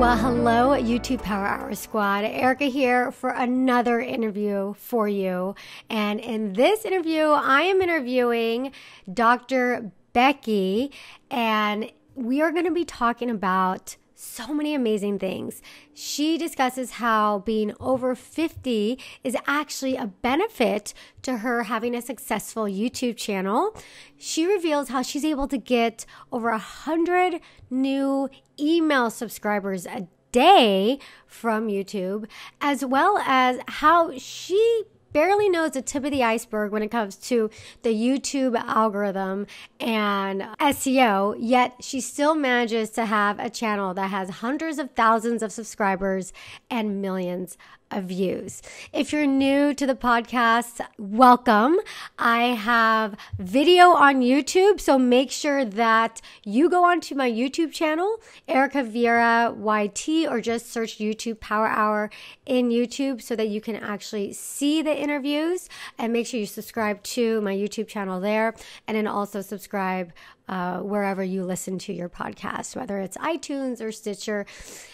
Well, hello, YouTube Power Hour Squad. Erika here for another interview for you. And in this interview, I am interviewing Dr. Becky, and we are going to be talking about so many amazing things. She discusses how being over 50 is actually a benefit to her having a successful YouTube channel. She reveals how she's able to get over a hundred new email subscribers a day from YouTube, as well as how she barely knows the tip of the iceberg when it comes to the YouTube algorithm and SEO, yet she still manages to have a channel that has hundreds of thousands of subscribers and millions of views. If you're new to the podcast, welcome. I have video on YouTube, so make sure that you go onto my YouTube channel, Erika Vieira YT, or just search YouTube Power Hour in YouTube so that you can actually see the interviews and make sure you subscribe to my YouTube channel there and then also subscribe uh, wherever you listen to your podcast, whether it's iTunes or Stitcher.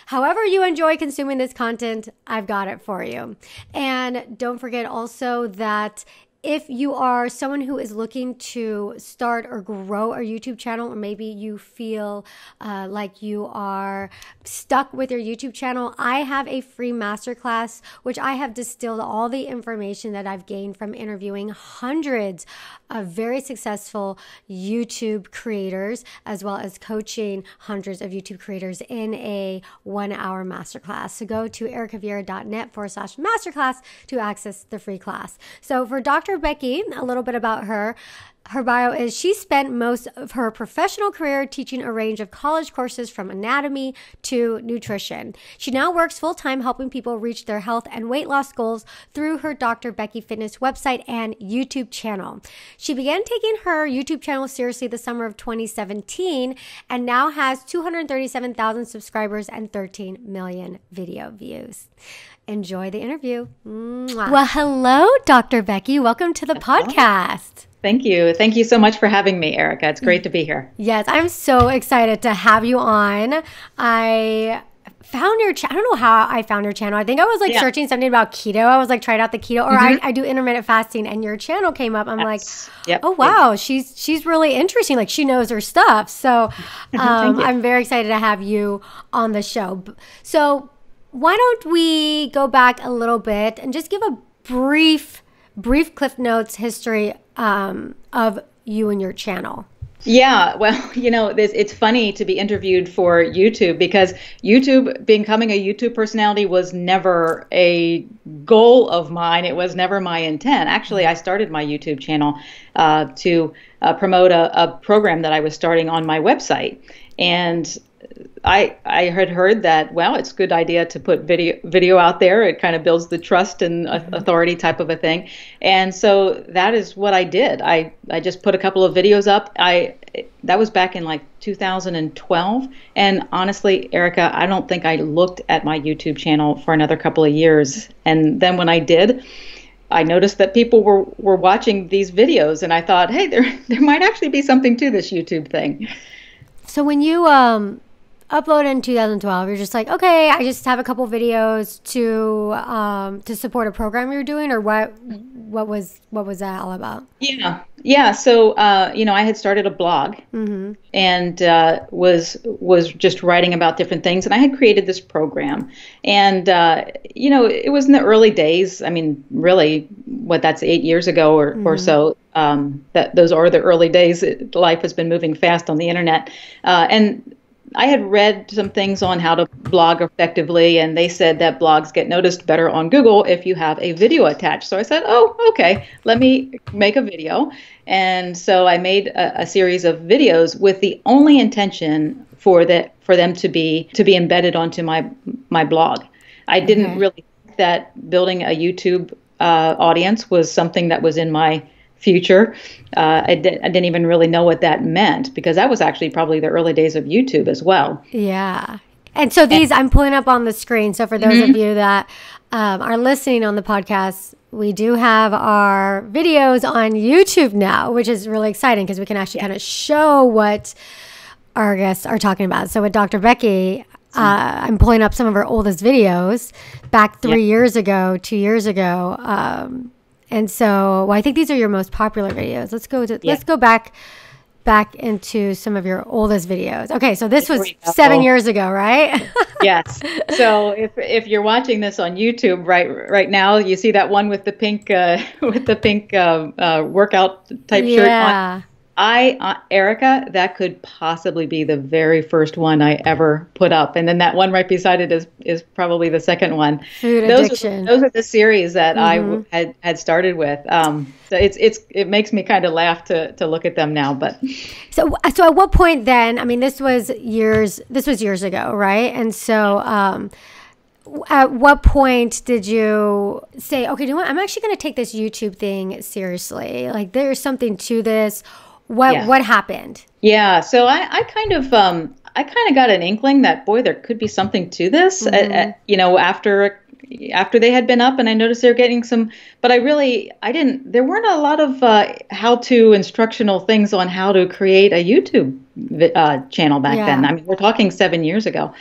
However, you enjoy consuming this content, I've got it for you. And don't forget also that if you are someone who is looking to start or grow a YouTube channel, or maybe you feel uh, like you are stuck with your YouTube channel, I have a free masterclass which I have distilled all the information that I've gained from interviewing hundreds of very successful YouTube creators, as well as coaching hundreds of YouTube creators in a one hour masterclass. So go to erikavieira.net forward slash masterclass to access the free class. So for Dr. Becky, a little bit about her. Her bio is she spent most of her professional career teaching a range of college courses from anatomy to nutrition. She now works full time helping people reach their health and weight loss goals through her Dr. Becky Fitness website and YouTube channel. She began taking her YouTube channel seriously the summer of 2017 and now has 237,000 subscribers and 13 million video views enjoy the interview. Mwah. Well, hello, Dr. Becky. Welcome to the podcast. Thank you. Thank you so much for having me, Erika. It's great to be here. Yes, I'm so excited to have you on. I found your channel. I don't know how I found your channel. I think I was like yeah. searching something about keto. I was like trying out the keto or mm-hmm. I, I, do intermittent fasting and your channel came up. I'm yes. like, yep. oh wow, yep. she's she's really interesting. Like she knows her stuff. So um, I'm very excited to have you on the show. So why don't we go back a little bit and just give a brief, brief Cliff Notes history um, of you and your channel? Yeah, well, you know, it's funny to be interviewed for YouTube because YouTube, becoming a YouTube personality was never a goal of mine. It was never my intent. Actually, I started my YouTube channel uh, to uh, promote a, a program that I was starting on my website. And I I had heard that well, it's a good idea to put video video out there. It kind of builds the trust and mm-hmm. authority type of a thing, and so that is what I did. I I just put a couple of videos up. I that was back in like 2012, and honestly, Erika, I don't think I looked at my YouTube channel for another couple of years, and then when I did. I noticed that people were, were watching these videos, and I thought, hey, there there might actually be something to this YouTube thing. So when you um upload in 2012 you're just like okay i just have a couple videos to um to support a program you're doing or what what was what was that all about yeah yeah so uh you know i had started a blog mm-hmm. and uh was was just writing about different things and i had created this program and uh you know it was in the early days i mean really what that's eight years ago or, mm-hmm. or so um, that those are the early days. Life has been moving fast on the internet, uh, and I had read some things on how to blog effectively, and they said that blogs get noticed better on Google if you have a video attached. So I said, oh, okay, let me make a video. And so I made a, a series of videos with the only intention for that for them to be to be embedded onto my my blog. I didn't really think that building a YouTube uh, audience was something that was in my future. Uh, I, di- I, didn't even really know what that meant because that was actually probably the early days of YouTube as well. Yeah. And so these I'm pulling up on the screen. So for those mm-hmm. of you that um, are listening on the podcast, we do have our videos on YouTube now, which is really exciting because we can actually kind of show what our guests are talking about. So with Dr. Becky, Uh, I'm pulling up some of her oldest videos back three yeah. years ago, two years ago. Um, and so well, I think these are your most popular videos. Let's go to, yeah. let's go back back into some of your oldest videos. Okay, so this was seven years ago, right? yes. So if if you're watching this on YouTube right right now, you see that one with the pink uh, with the pink uh, uh, workout type yeah. shirt on. I, uh, Erika, that could possibly be the very first one I ever put up, and then that one right beside it is is probably the second one. Food those addiction. Are, those are the series that mm-hmm. I had had started with. Um, so it's it's it makes me kind of laugh to to look at them now. But so so at what point then? I mean, this was years. This was years ago, right? And so. Um, at what point did you say, okay, you know what? I'm actually going to take this YouTube thing seriously. Like, there's something to this what yeah. what happened? Yeah, so I, I kind of um, I kind of got an inkling that boy, there could be something to this. Mm-hmm. Uh, uh, you know, after after they had been up, and I noticed they were getting some. But I really I didn't. There weren't a lot of uh, how to instructional things on how to create a YouTube uh, channel back yeah. then. I mean, we're talking seven years ago,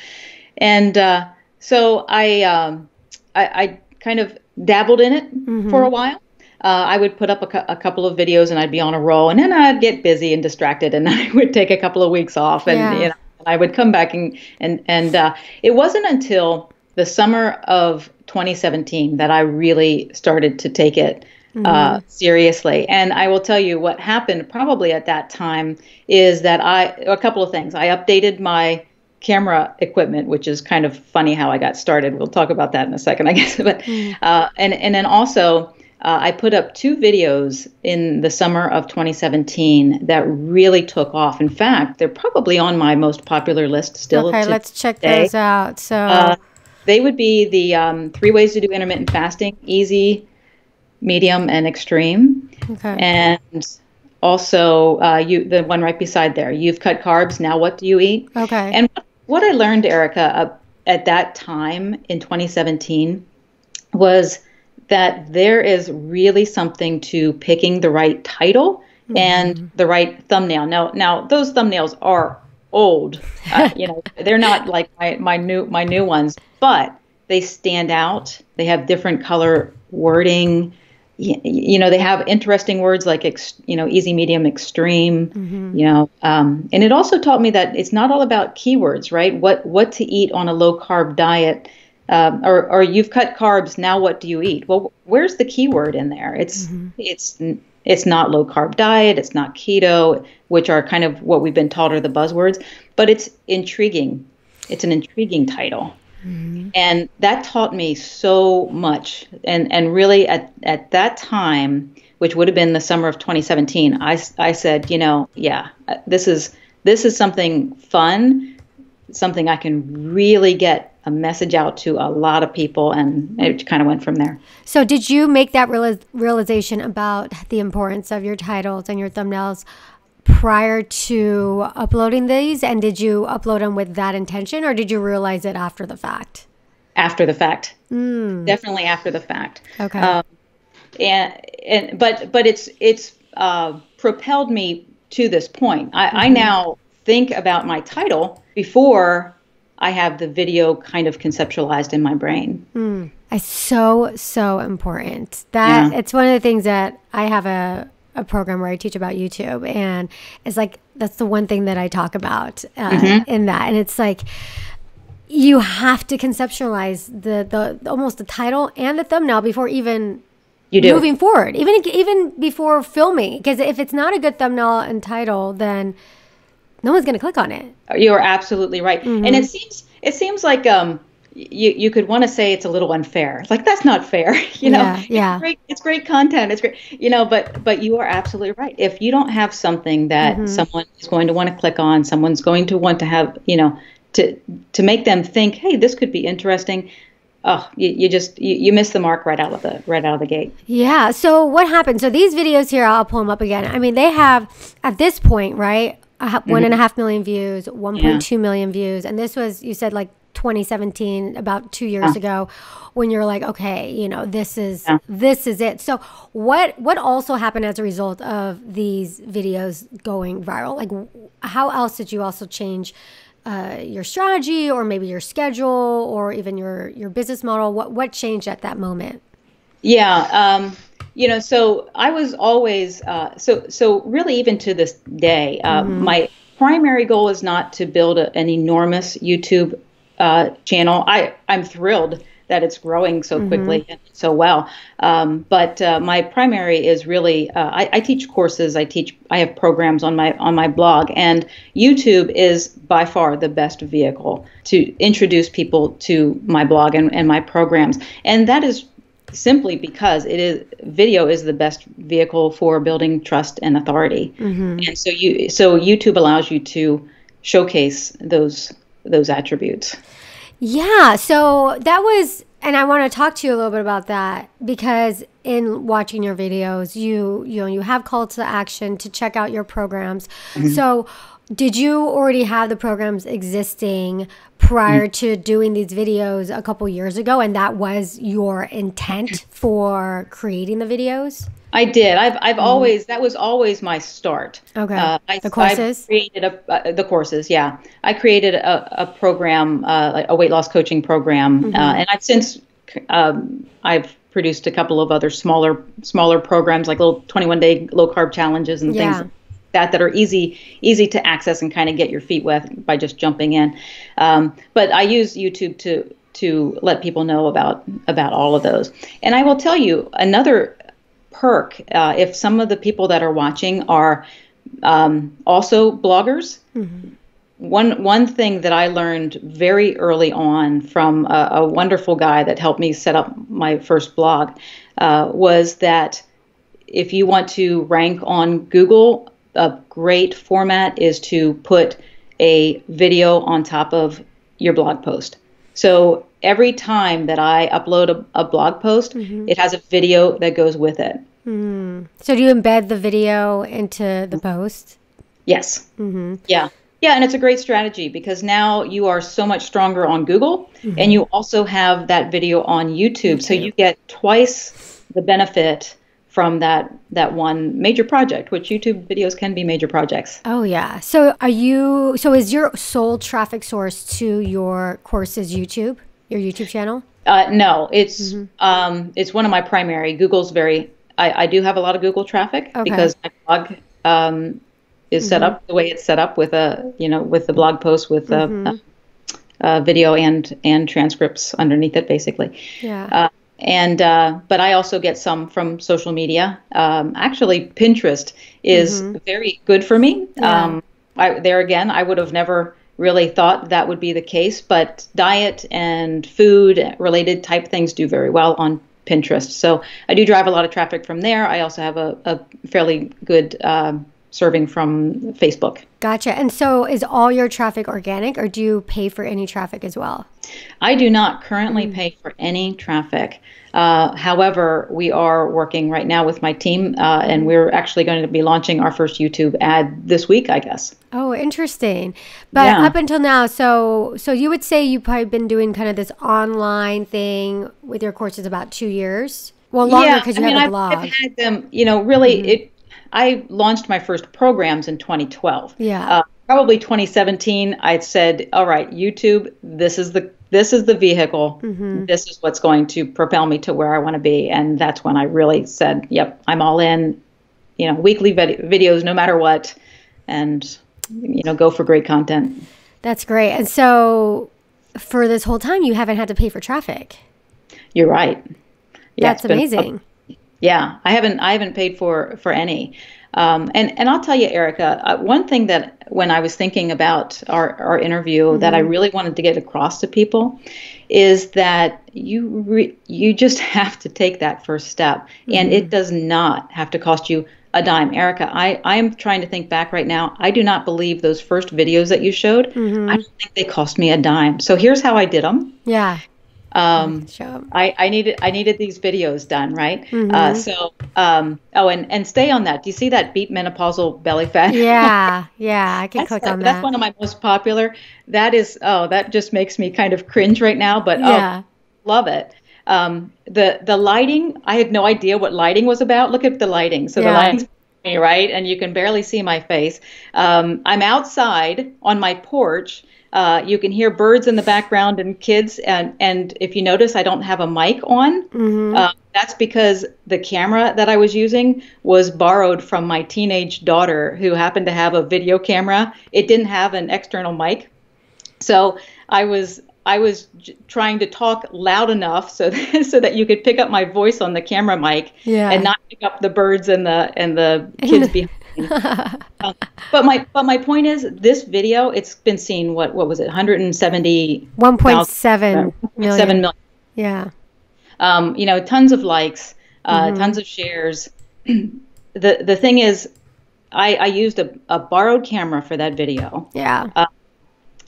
and uh, so I, um, I I kind of dabbled in it mm-hmm. for a while uh, I would put up a, a, couple of videos and I'd be on a roll, and then I'd get busy and distracted, and I would take a couple of weeks off, and yeah. you know, I would come back and and and uh, it wasn't until the summer of 2017 that I really started to take it. Uh, mm-hmm. Uh, seriously. And I will tell you what happened probably at that time is that I, a couple of things. I updated my camera equipment, which is kind of funny how I got started. We'll talk about that in a second, I guess. But, mm. uh, and, and then also, uh, I put up two videos in the summer of 2017 that really took off. In fact, they're probably on my most popular list still. Okay, let's check those out. So uh, they would be the um, three ways to do intermittent fasting: easy, medium, and extreme. Okay. And also, uh, you the one right beside there. You've cut carbs. Now, what do you eat? Okay. And what I learned, Erika, uh, at that time in 2017 was that there is really something to picking the right title mm-hmm. and the right thumbnail. Now, now those thumbnails are old. Uh, you know, they're not like my, my new my new ones, but they stand out. They have different color wording. You, you know, they have interesting words like ex, you know, easy, medium, extreme. Mm-hmm. You know, um, and it also taught me that it's not all about keywords, right? What what to eat on a low carb diet um, or, or you've cut carbs now what do you eat? Well where's the keyword in there? It's mm-hmm. it's it's not low carb diet it's not keto which are kind of what we've been taught are the buzzwords but it's intriguing. It's an intriguing title. Mm-hmm. and that taught me so much. And and really at at that time which would have been the summer of 2017 i i said you know yeah this is this is something fun something i can really get a message out to a lot of people, and it kind of went from there. So, did you make that realization about the importance of your titles and your thumbnails prior to uploading these? And did you upload them with that intention, or did you realize it after the fact? After the fact, mm. definitely after the fact. Okay. Um, and and but but it's it's uh, propelled me to this point. I, mm-hmm. I now think about my title before I have the video kind of conceptualized in my brain. Mm. It's so so important. That yeah. it's one of the things that I have a a program where I teach about YouTube, and it's like that's the one thing that I talk about uh, mm-hmm. in that, and it's like you have to conceptualize the the almost the title and the thumbnail before even you do. moving forward, even even before filming, because if it's not a good thumbnail and title, then no one's going to click on it. You're absolutely right. Mm-hmm. And it seems it seems like um you you could want to say it's a little unfair. It's like that's not fair, you know. Yeah, yeah. It's great, it's great content. It's great, you know. But but you are absolutely right. If you don't have something that mm-hmm. someone is going to want to click on, someone's going to want to have, you know, to to make them think, hey, this could be interesting. Oh, you, you just you, you miss the mark right out of the right out of the gate. Yeah. So what happened? So these videos here, I'll pull them up again. I mean, they have at this point, right? Mm-hmm. one and a half million views, one point two million yeah. views, and this was you said like 2017, about two years yeah. ago, when you're like, okay, you know, this is yeah. this is it. So what what also happened as a result of these videos going viral? Like, how else did you also change? uh, your strategy or maybe your schedule or even your your business model? What what changed at that moment? Yeah, um, you know, so I was always uh, so so really even to this day, uh, mm-hmm. my primary goal is not to build a, an enormous YouTube uh, channel. I I'm thrilled that it's growing so mm-hmm. quickly mm-hmm. and so well. Um, but uh, my primary is really uh, I, I, teach courses. I teach. I have programs on my on my blog, and YouTube is by far the best vehicle to introduce people to my blog and, and my programs. And that is simply because it is video is the best vehicle for building trust and authority. Mm-hmm. And so you so YouTube allows you to showcase those those attributes. Yeah, so that was and I want to talk to you a little bit about that because in watching your videos, you you know, you have call to action to check out your programs. Mm-hmm. So did you already have the programs existing prior mm. to doing these videos a couple years ago and that was your intent for creating the videos i did i've, I've mm. always that was always my start okay uh, I, the courses I created a, uh, the courses yeah i created a, a program uh, a weight loss coaching program mm-hmm. Uh, and i've since um, i've produced a couple of other smaller smaller programs like little 21 day low carb challenges and yeah. things that that are easy easy to access and kind of get your feet wet by just jumping in. Um, but I use YouTube to to let people know about about all of those. And I will tell you another perk uh, if some of the people that are watching are um, also bloggers. Mm-hmm. One one thing that I learned very early on from a, a wonderful guy that helped me set up my first blog uh, was that if you want to rank on Google, a great format is to put a video on top of your blog post. So every time that I upload a, a blog post, mm-hmm. it has a video that goes with it. Mm. So do you embed the video into the post? Yes. Mm-hmm. Yeah. Yeah, and it's a great strategy because now you are so much stronger on Google mm-hmm. and you also have that video on YouTube. YouTube. So you get twice the benefit from that that one major project which youtube videos can be major projects oh yeah so are you so is your sole traffic source to your courses youtube your youtube channel uh, no it's mm-hmm. um, it's one of my primary google's very i, I do have a lot of google traffic okay. because my blog um, is mm-hmm. set up the way it's set up with a you know with the blog post with mm-hmm. a, a, a, video and and transcripts underneath it basically yeah uh, and uh, but I also get some from social media. Um, actually, Pinterest is mm-hmm. very good for me. Yeah. Um, I, there again, I would have never really thought that would be the case, but diet and food related type things do very well on Pinterest. So I do drive a lot of traffic from there. I also have a, a fairly good um, serving from Facebook. Gotcha. And so is all your traffic organic or do you pay for any traffic as well? I do not currently mm. pay for any traffic. Uh, however, we are working right now with my team, uh, and we're actually going to be launching our first YouTube ad this week, I guess. Oh, interesting. But yeah. up until now, so so you would say you've probably been doing kind of this online thing with your courses about two years. Well, longer because yeah, you I mean, have a blog. I've had them, you know, really. Mm-hmm. It I launched my first programs in 2012. Yeah. Uh, probably 2017. I said, "All right, YouTube. This is the this is the vehicle. Mm-hmm. This is what's going to propel me to where I want to be." And that's when I really said, "Yep, I'm all in." You know, weekly vid- videos, no matter what, and you know, go for great content. That's great. And so, for this whole time, you haven't had to pay for traffic. You're right. Yeah, That's amazing. Yeah, I haven't I haven't paid for for any. Um, and and I'll tell you, Erika, uh, one thing that when I was thinking about our our interview mm-hmm. that I really wanted to get across to people is that you re- you just have to take that first step, mm-hmm. and it does not have to cost you a dime. Erika, I, I am trying to think back right now. I do not believe those first videos that you showed, mm-hmm. I don't think they cost me a dime. So here's how I did them. Yeah. Um, I, I needed I needed these videos done right. Mm-hmm. Uh, so um, oh, and and stay on that. Do you see that beat menopausal belly fat? Yeah, yeah, I can click on that. That's one of my most popular. That is oh, that just makes me kind of cringe right now, but oh, yeah. oh, love it. Um, the the lighting, I had no idea what lighting was about. Look at the lighting. So yeah. the lighting's me right, and you can barely see my face. Um, I'm outside on my porch Uh, you can hear birds in the background and kids. And, and if you notice, I don't have a mic on. Mm-hmm. Uh, that's because the camera that I was using was borrowed from my teenage daughter who happened to have a video camera. It didn't have an external mic. So I was I was j- trying to talk loud enough so that, so that you could pick up my voice on the camera mic yeah. and not pick up the birds and the and the kids behind. um, but my but my point is this video it's been seen what what was it 170 1.7 million. 7 million. Yeah. Um, you know, tons of likes, uh, mm-hmm. tons of shares. the the thing is I, I used a, a borrowed camera for that video. Yeah. Uh,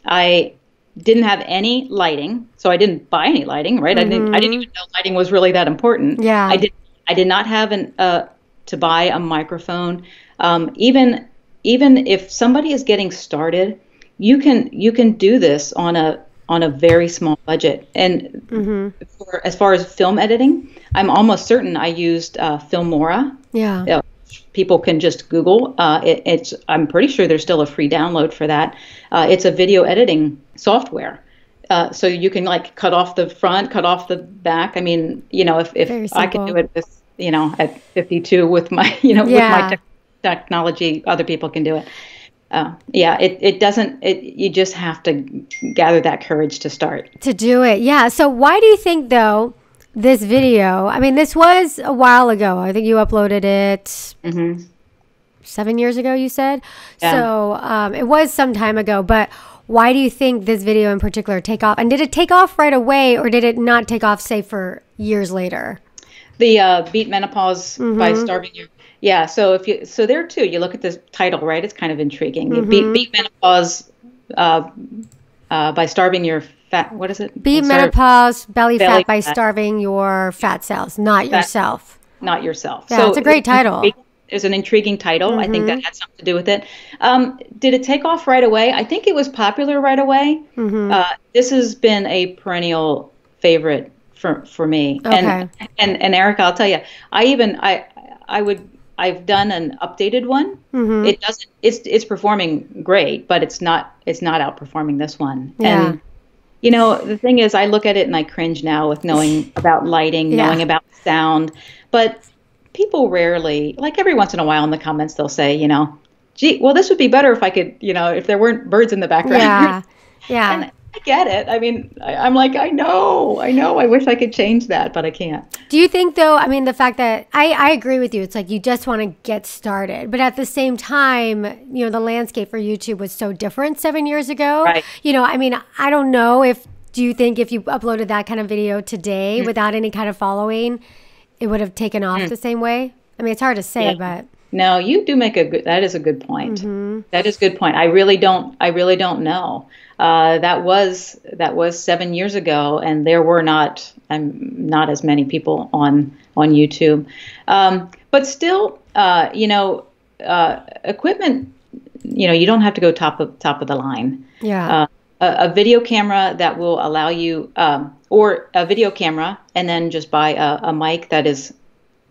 I didn't have any lighting, so I didn't buy any lighting. Right? Mm-hmm. I didn't. I didn't even know lighting was really that important. Yeah. I did. I did not have an uh, to buy a microphone. Um, even even if somebody is getting started, you can you can do this on a on a very small budget. And mm-hmm. for, as far as film editing, I'm almost certain I used uh, Filmora. Yeah. People can just Google. Uh, it, it's I'm pretty sure there's still a free download for that. Uh, it's a video editing software. Uh, so you can like cut off the front, cut off the back. I mean, you know, if, if I can do it with, you know, at 52 with my, you know, yeah. with my te- technology, other people can do it. Uh, yeah, it, it doesn't, it, you just have to gather that courage to start. To do it. Yeah. So why do you think though, this video, I mean, this was a while ago. I think you uploaded it mm-hmm. seven years ago, you said. Yeah. So um, it was some time ago, but why do you think this video in particular take off? And did it take off right away or did it not take off, say, for years later? The uh, Beat Menopause mm-hmm. by Starving Your yeah, so if you so there too, you look at this title, right? It's kind of intriguing. Mm-hmm. Beat, beat menopause uh, uh, by starving your fat. What is it? Beat menopause belly, belly fat, by starving your fat cells, not fat, yourself. Not yourself. Yeah, so it's a great title. It's an intriguing title. Mm-hmm. I think that mm-hmm. had something to do with it. Um, did it take off right away? I think it was popular right away. Mm-hmm. Uh, this has been a perennial favorite for for me. Okay. And and and Erika, I'll tell you, I even I I would I've done an updated one. Mm-hmm. It doesn't. It's it's performing great, but it's not it's not outperforming this one. Yeah. And you know the thing is, I look at it and I cringe now with knowing about lighting, yeah. knowing about sound, but people rarely like every once in a while in the comments they'll say, you know, gee, well this would be better if I could, you know, if there weren't birds in the background. Yeah. Yeah. and I get it. I mean, I, am like, I know, I know. I wish I could change that, but I can't. Do you think, though? I mean, the fact that I, I agree with you. It's like you just want to get started, but at the same time, you know, the landscape for YouTube was so different seven years ago. Right. You know, I mean, I don't know if. Do you think if you uploaded that kind of video today mm. without any kind of following, it would have taken off mm. the same way? I mean, it's hard to say, yeah. but. No, you do make a good. That is a good point. Mm-hmm. That is a good point. I really don't. I really don't know. Uh, that was that was seven years ago, and there were not um, not as many people on on YouTube. Um, but still, uh, you know, uh, equipment. You know, you don't have to go top of top of the line. Yeah. Uh, a, a, video camera that will allow you, um, or a video camera, and then just buy a, a mic that is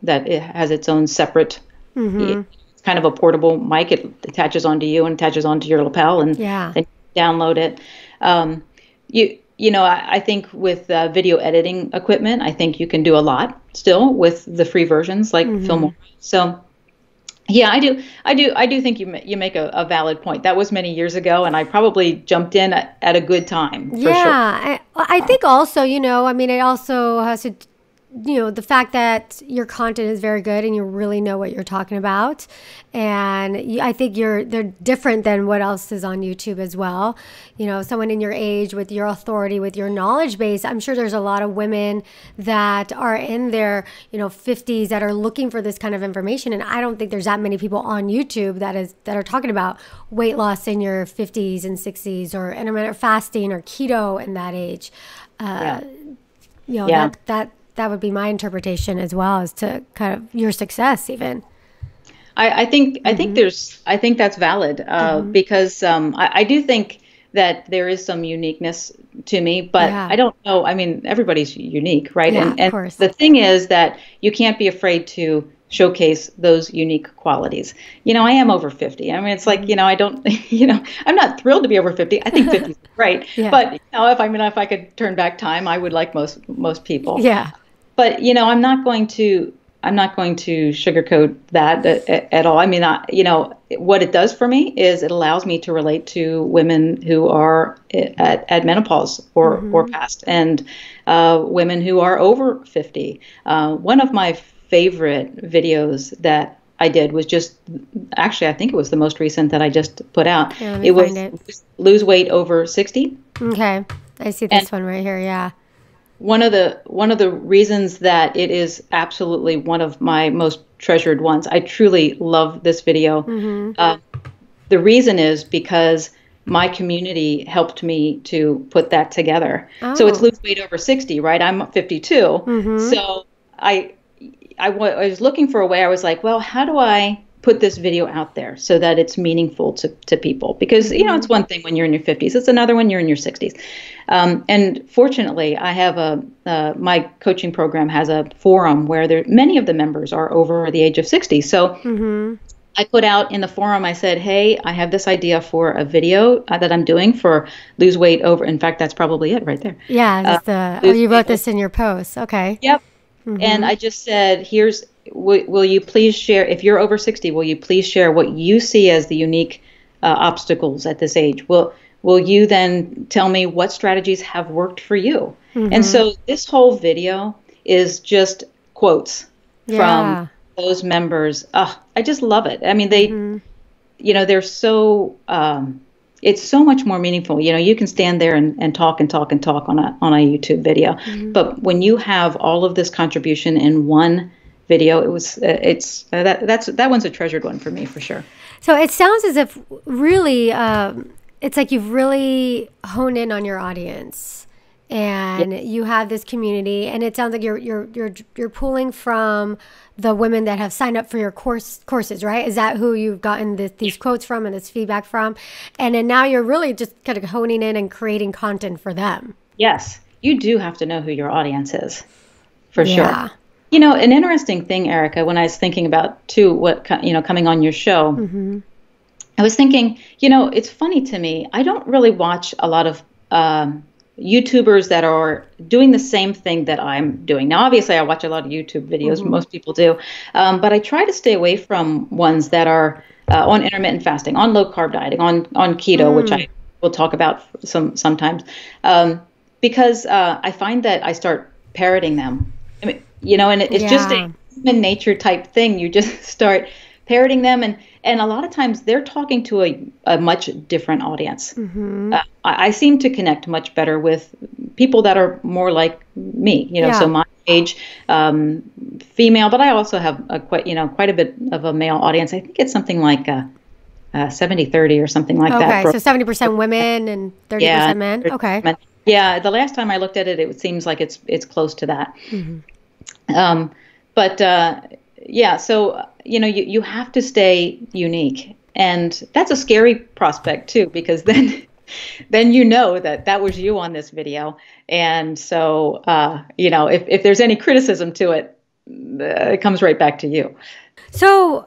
that it has its own separate Mm-hmm. It's kind of a portable mic. It attaches onto you and attaches onto your lapel, and yeah. then download it. Um, you you know, I, I think with uh, video editing equipment, I think you can do a lot still with the free versions like mm-hmm. Filmora. So yeah, I do. I do. I do think you you make a, a, valid point. That was many years ago, and I probably jumped in at, at a good time. yeah, sure. I, I think also, you know, I mean, it also has to you know the fact that your content is very good and you really know what you're talking about and i think you're they're different than what else is on youtube as well you know someone in your age with your authority with your knowledge base i'm sure there's a lot of women that are in their you know 50s that are looking for this kind of information and i don't think there's that many people on youtube that is that are talking about weight loss in your 50s and 60s or intermittent fasting or keto in that age uh, yeah. you know yeah. that that that would be my interpretation as well as to kind of your success even i, I think mm-hmm. i think mm-hmm. there's i think that's valid uh, mm-hmm. because um, I, I, do think that there is some uniqueness to me but yeah. i don't know i mean everybody's unique right yeah, and, and course. the thing is that you can't be afraid to showcase those unique qualities. You know, I am over 50. I mean, it's like, you know, I don't, you know, I'm not thrilled to be over 50. I think 50 is great. Yeah. But, you know, if I mean, if I could turn back time, I would like most, most people. Yeah. But, you know, I'm not going to, I'm not going to sugarcoat that at, at all. I mean, I, you know, what it does for me is it allows me to relate to women who are at, at menopause or, mm-hmm. or past and uh, women who are over 50. Uh, one of my favorite videos that I did was just actually I think it was the most recent that I just put out. Yeah, it was it. lose weight over 60. Okay. I see this and one right here. Yeah. One of the one of the reasons that it is absolutely one of my most treasured ones. I truly love this video. Mm-hmm. Uh, the reason is because my community helped me to put that together. Oh. So it's oh. lose weight over 60, right? I'm 52. Mm-hmm. So I I, w- I was looking for a way. I was like, well, how do I put this video out there so that it's meaningful to, to people? Because, you know, it's one thing when you're in your 50s, it's another when you're in your 60s. Um, and fortunately, I have a, uh, my coaching program has a forum where there, many of the members are over the age of 60. So, mm-hmm. I put out in the forum, I said, hey, I have this idea for a video uh, that I'm doing for lose weight over. In fact, that's probably it right there. Yeah, uh, the, oh, you wrote this in your post. Okay. Yep. Mm-hmm. And I just said, here's, w- will you please share, if you're over 60, will you please share what you see as the unique uh, obstacles at this age? Will, will you then tell me what strategies have worked for you? Mm-hmm. And so this whole video is just quotes yeah. from those members. Oh, I just love it. I mean, they, mm-hmm. you know, they're so, um, it's so much more meaningful. You know, you can stand there and, and talk and talk and talk on a on a YouTube video, mm-hmm. but when you have all of this contribution in one video, it was uh, it's uh, that that's that one's a treasured one for me for sure. So it sounds as if really, um, it's like you've really honed in on your audience, and you have this community, and it sounds like you're you're you're you're pulling from the women that have signed up for your course courses, right? Is that who you've gotten the, these quotes from and this feedback from? And then now you're really just kind of honing in and creating content for them. Yes, you do have to know who your audience is, for yeah. sure. You know, an interesting thing, Erika, when I was thinking about too what you know coming on your show, mm-hmm. I was thinking, you know, it's funny to me. I don't really watch a lot of um, YouTubers that are doing the same thing that I'm doing. Now, obviously, I watch a lot of YouTube videos, mm-hmm. most people do, um, but I try to stay away from ones that are uh, on intermittent fasting, on low carb dieting, on on keto, mm. which I will talk about some sometimes, um, because uh, I find that I start parroting them. I mean, you know, and it, it's yeah. just a human nature type thing. You just start parroting them and and a lot of times they're talking to a, a much different audience mm-hmm. uh, I, I, seem to connect much better with people that are more like me you know yeah. so my age um, female but i also have a quite you know quite a bit of a male audience i think it's something like a, a 70 30 or something like okay, that okay so 70% women and 30% yeah, men okay men. yeah the last time i looked at it it seems like it's it's close to that mm-hmm. Um, but uh, yeah, so you know, you, you have to stay unique. And that's a scary prospect too, because then then you know that that was you on this video. And so, uh, you know, if, if there's any criticism to it, uh, it comes right back to you. So,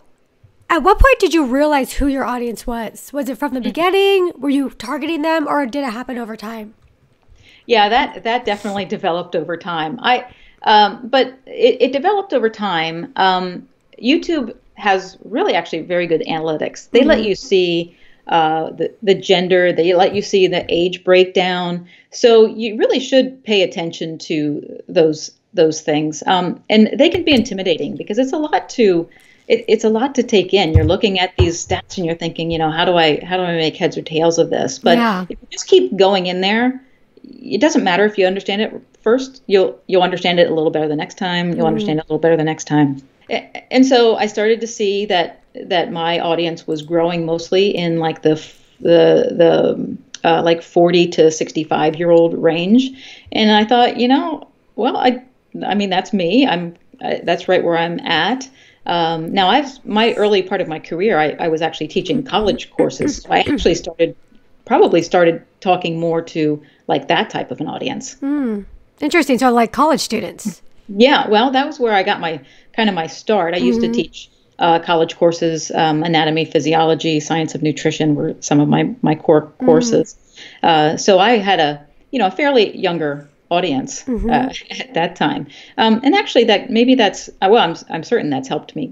at what point did you realize who your audience was? Was it from the beginning? Were you targeting them, or did it happen over time? Yeah, that that definitely developed over time. I um, but it, it, developed over time. Um, YouTube has really actually very good analytics. They mm-hmm. let you see uh, the, the gender, they let you see the age breakdown. So you really should pay attention to those those things. Um, and they can be intimidating because it's a lot to it, it's a lot to take in. You're looking at these stats and you're thinking, you know, how do I how do I make heads or tails of this? But yeah. if you just keep going in there, it doesn't matter if you understand it first. You'll you'll understand it a little better the next time. You'll mm. understand it a little better the next time. And so I started to see that that my audience was growing mostly in like the the the uh, like 40 to 65 year old range, and I thought, you know, well, I I mean that's me. I'm I, that's right where I'm at. Um, now I've my early part of my career, I, I was actually teaching college courses. So I actually started probably started talking more to like that type of an audience. Mm. Interesting. So like college students. Yeah, well, that was where I got my kind of my start. I used Mm-hmm. to teach uh, college courses, um, anatomy, physiology, science of nutrition were some of my my core Mm-hmm. courses. Uh, so I had a you know a fairly younger audience Mm-hmm. uh, at that time, um, and actually that maybe that's uh, well, I'm I'm certain that's helped me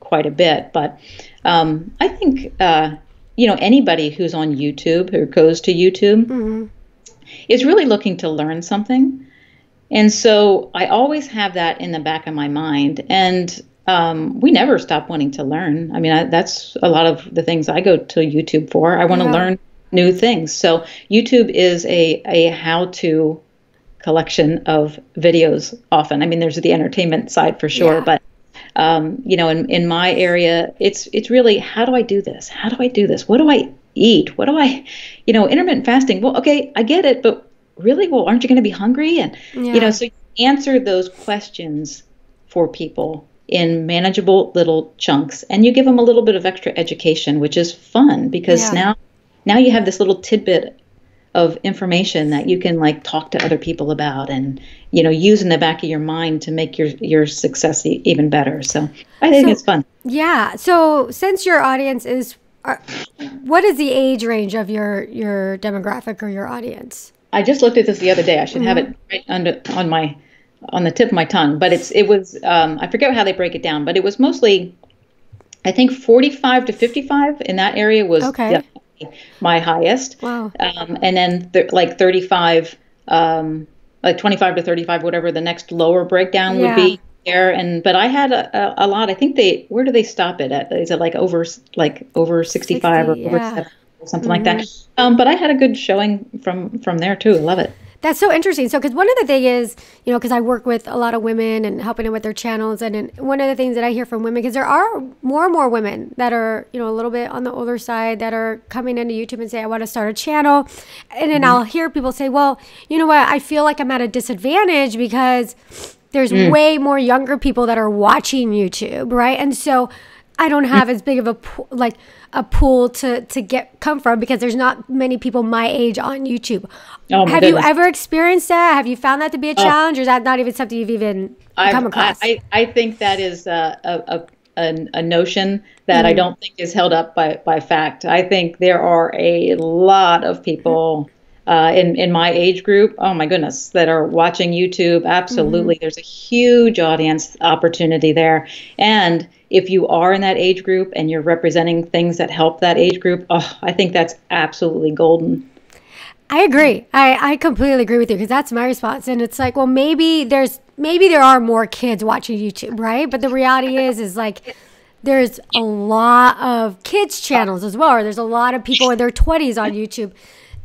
quite a bit. But um, I think uh, you know anybody who's on YouTube or goes to YouTube Mm-hmm. Is really looking to learn something. And so I always have that in the back of my mind. And um, we never stop wanting to learn. I mean, I, that's a lot of the things I go to YouTube for. I want to Yeah. learn new things. So YouTube is a, a how to collection of videos often. I mean, there's the entertainment side for sure, Yeah. but um, you know, in, in my area, it's it's really how do I do this? How do I do this? What do I eat? What do I, you know, intermittent fasting? Well, okay, I get it, but really, well, aren't you going to be hungry? And Yeah. you know, so you answer those questions for people in manageable little chunks, and you give them a little bit of extra education, which is fun because Yeah. now now you have this little tidbit of information that you can like talk to other people about and you know use in the back of your mind to make your your success e- even better so i think So- it's fun Yeah. So since your audience is, are, what is the age range of your your demographic or your audience? i just looked at this the other day i should have Mm-hmm. it right under on my on the tip of my tongue but it's it was um, i forget how they break it down but it was mostly i think 45 to 55 in that area was Okay. definitely my highest Wow. um, and then th- like 35 um, like 25 to 35 whatever the next lower breakdown Yeah. would be there and but i had a, a, a lot. I think they where do they stop it at? Is it like over like over 65 or over yeah. Mm-hmm. 70 or something like that? Um, but i had a good showing from from there too. I love it. That's so interesting. So, because one of the thing is, you know, because I work with a lot of women and helping them with their channels, and, and one of the things that I hear from women, because there are more and more women that are, you know, a little bit on the older side that are coming into YouTube and say, I want to start a channel, and then I'll hear people say, well, you know what, I feel like I'm at a disadvantage because there's mm. way more younger people that are watching YouTube, right? And so I don't have as big of a pool, like a pool to to get come from because there's not many people my age on YouTube. Oh, have goodness. you ever experienced that? Have you found that to be a oh. challenge, or is that not even something you've even I've- come across? I, I, I think that is a, a, a, a, a notion that I mm. don't think is held up by, by fact. I think there are a lot of people uh, in, in my age group, oh my goodness, that are watching YouTube. Absolutely. There's a huge audience opportunity there. And if you are in that age group and you're representing things that help that age group, oh, I think that's absolutely golden. I agree. I, I completely agree with you because that's my response. And it's like, well, maybe there's maybe there are more kids watching YouTube, right? But the reality is, is like there's a lot of kids channels as well, or there's a lot of people in their 20s on YouTube.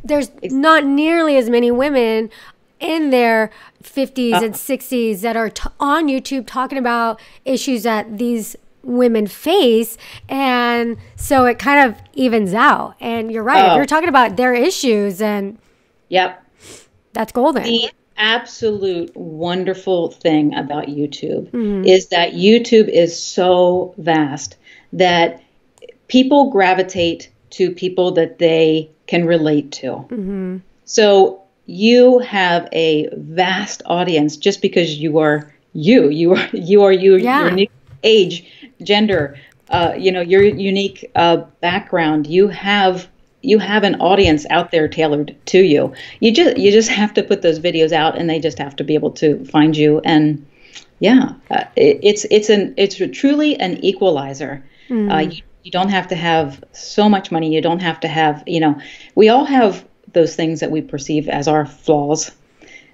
There's not nearly as many women in their 50s and 60s that are t- on YouTube talking about issues that these women face and so it kind of evens out and you're right if Oh. you're talking about their issues and Yep. that's golden The absolute wonderful thing about YouTube Mm-hmm. is that YouTube is so vast that people gravitate to people that they can relate to. Mm-hmm. So you have a vast audience just because you are you. You are you are you. Yeah. Your unique age, gender, uh, you know, your unique uh, background. You have you have an audience out there tailored to you. You just you just have to put those videos out, and they just have to be able to find you. And yeah, uh, it, it's it's an it's truly an equalizer. Uh, you, you don't have to have so much money. You don't have to have you know. We all have those things that we perceive as our flaws.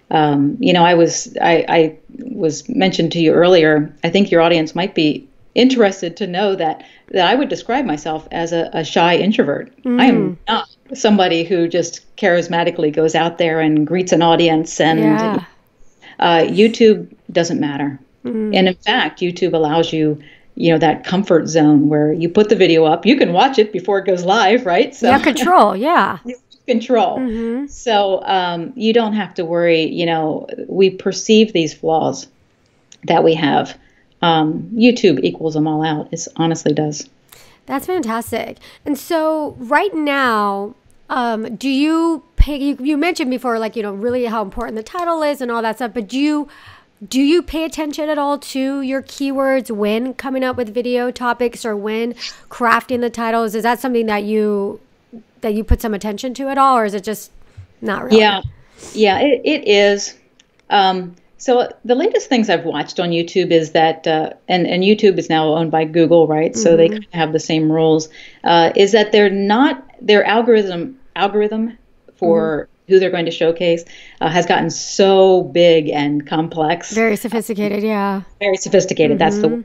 Um, you know, I was I, I was mentioned to you earlier. I think your audience might be interested to know that that I would describe myself as a, a shy introvert. I am not somebody who just charismatically goes out there and greets an audience. And yeah uh, YouTube doesn't matter. And in fact, YouTube allows you, you know, that comfort zone where you put the video up. You can watch it before it goes live, right? So have control yeah control. Mm-hmm. So um, you don't have to worry. You know, we perceive these flaws that we have. Um, YouTube equals them all out. It honestly does. That's fantastic. And so, right now, um, do you pay? You, you mentioned before, like you know, really how important the title is and all that stuff. But do you do you pay attention at all to your keywords when coming up with video topics or when crafting the titles? Is that something that you that you put some attention to at all, or is it just not really? Yeah, yeah, it, it is. Um, so the latest things I've watched on YouTube is that, uh, and and YouTube is now owned by Google, right? So mm-hmm. they kind of have the same rules. Uh, is that they're not their algorithm algorithm for mm-hmm who they're going to showcase uh, has gotten so big and complex. Very sophisticated, yeah. Very sophisticated. Mm-hmm. That's the mm-hmm.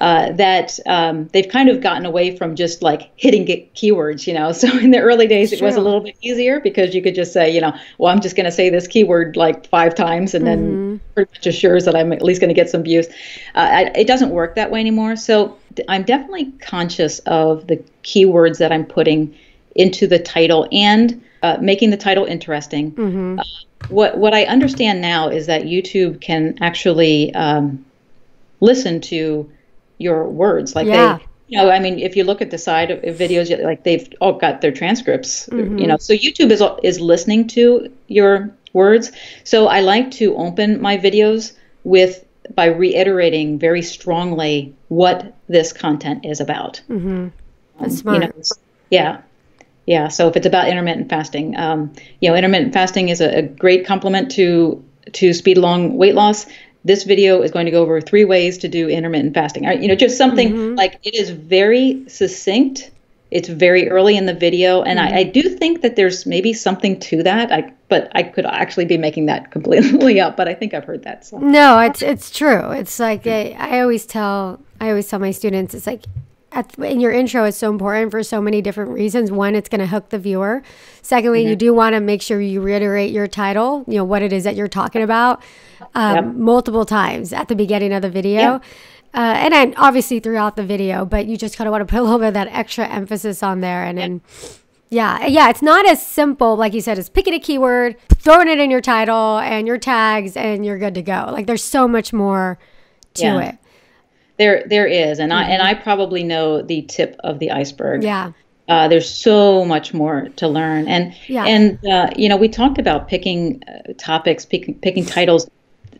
uh, that um, they've kind of gotten away from just like hitting keywords, you know. So in the early days, it was a little bit easier because you could just say, you know, well, I'm just going to say this keyword like five times, and mm-hmm. then pretty much assures that I'm at least going to get some views. Uh, I, it doesn't work that way anymore. So I'm definitely conscious of the keywords that I'm putting into the title and uh, making the title interesting. Mm-hmm. Uh, what what I understand now is that YouTube can actually um, listen to your words, like yeah. they. You know, I mean, if you look at the side of videos, like they've all got their transcripts. Mm-hmm. You know, so YouTube is is listening to your words. So I like to open my videos with by reiterating very strongly what this content is about. Mm-hmm. That's um, smart. You know, yeah. Yeah, so if it's about intermittent fasting, um, you know, intermittent fasting is a, a great complement to to speed along weight loss. This video is going to go over three ways to do intermittent fasting. You know, just something mm-hmm. like it is very succinct. It's very early in the video, and mm-hmm. I, I, do think that there's maybe something to that. I but I could actually be making that completely up. But I think I've heard that. So. No, it's it's true. It's like I, I always tell I always tell my students it's like at, in your intro is so important for so many different reasons. One, it's going to hook the viewer. Secondly, mm-hmm. you do want to make sure you reiterate your title, you know, what it is that you're talking about um, yep. multiple times at the beginning of the video. Yep. Uh, and then obviously throughout the video, but you just kind of want to put a little bit of that extra emphasis on there. And then, yeah, yeah, it's not as simple, like you said, as picking a keyword, throwing it in your title and your tags, and you're good to go. Like there's so much more to yeah. it. There, there is, and mm-hmm. I and I probably know the tip of the iceberg. Yeah. Uh, there's so much more to learn, and yeah. and uh, you know we talked about picking uh, topics, picking, picking titles.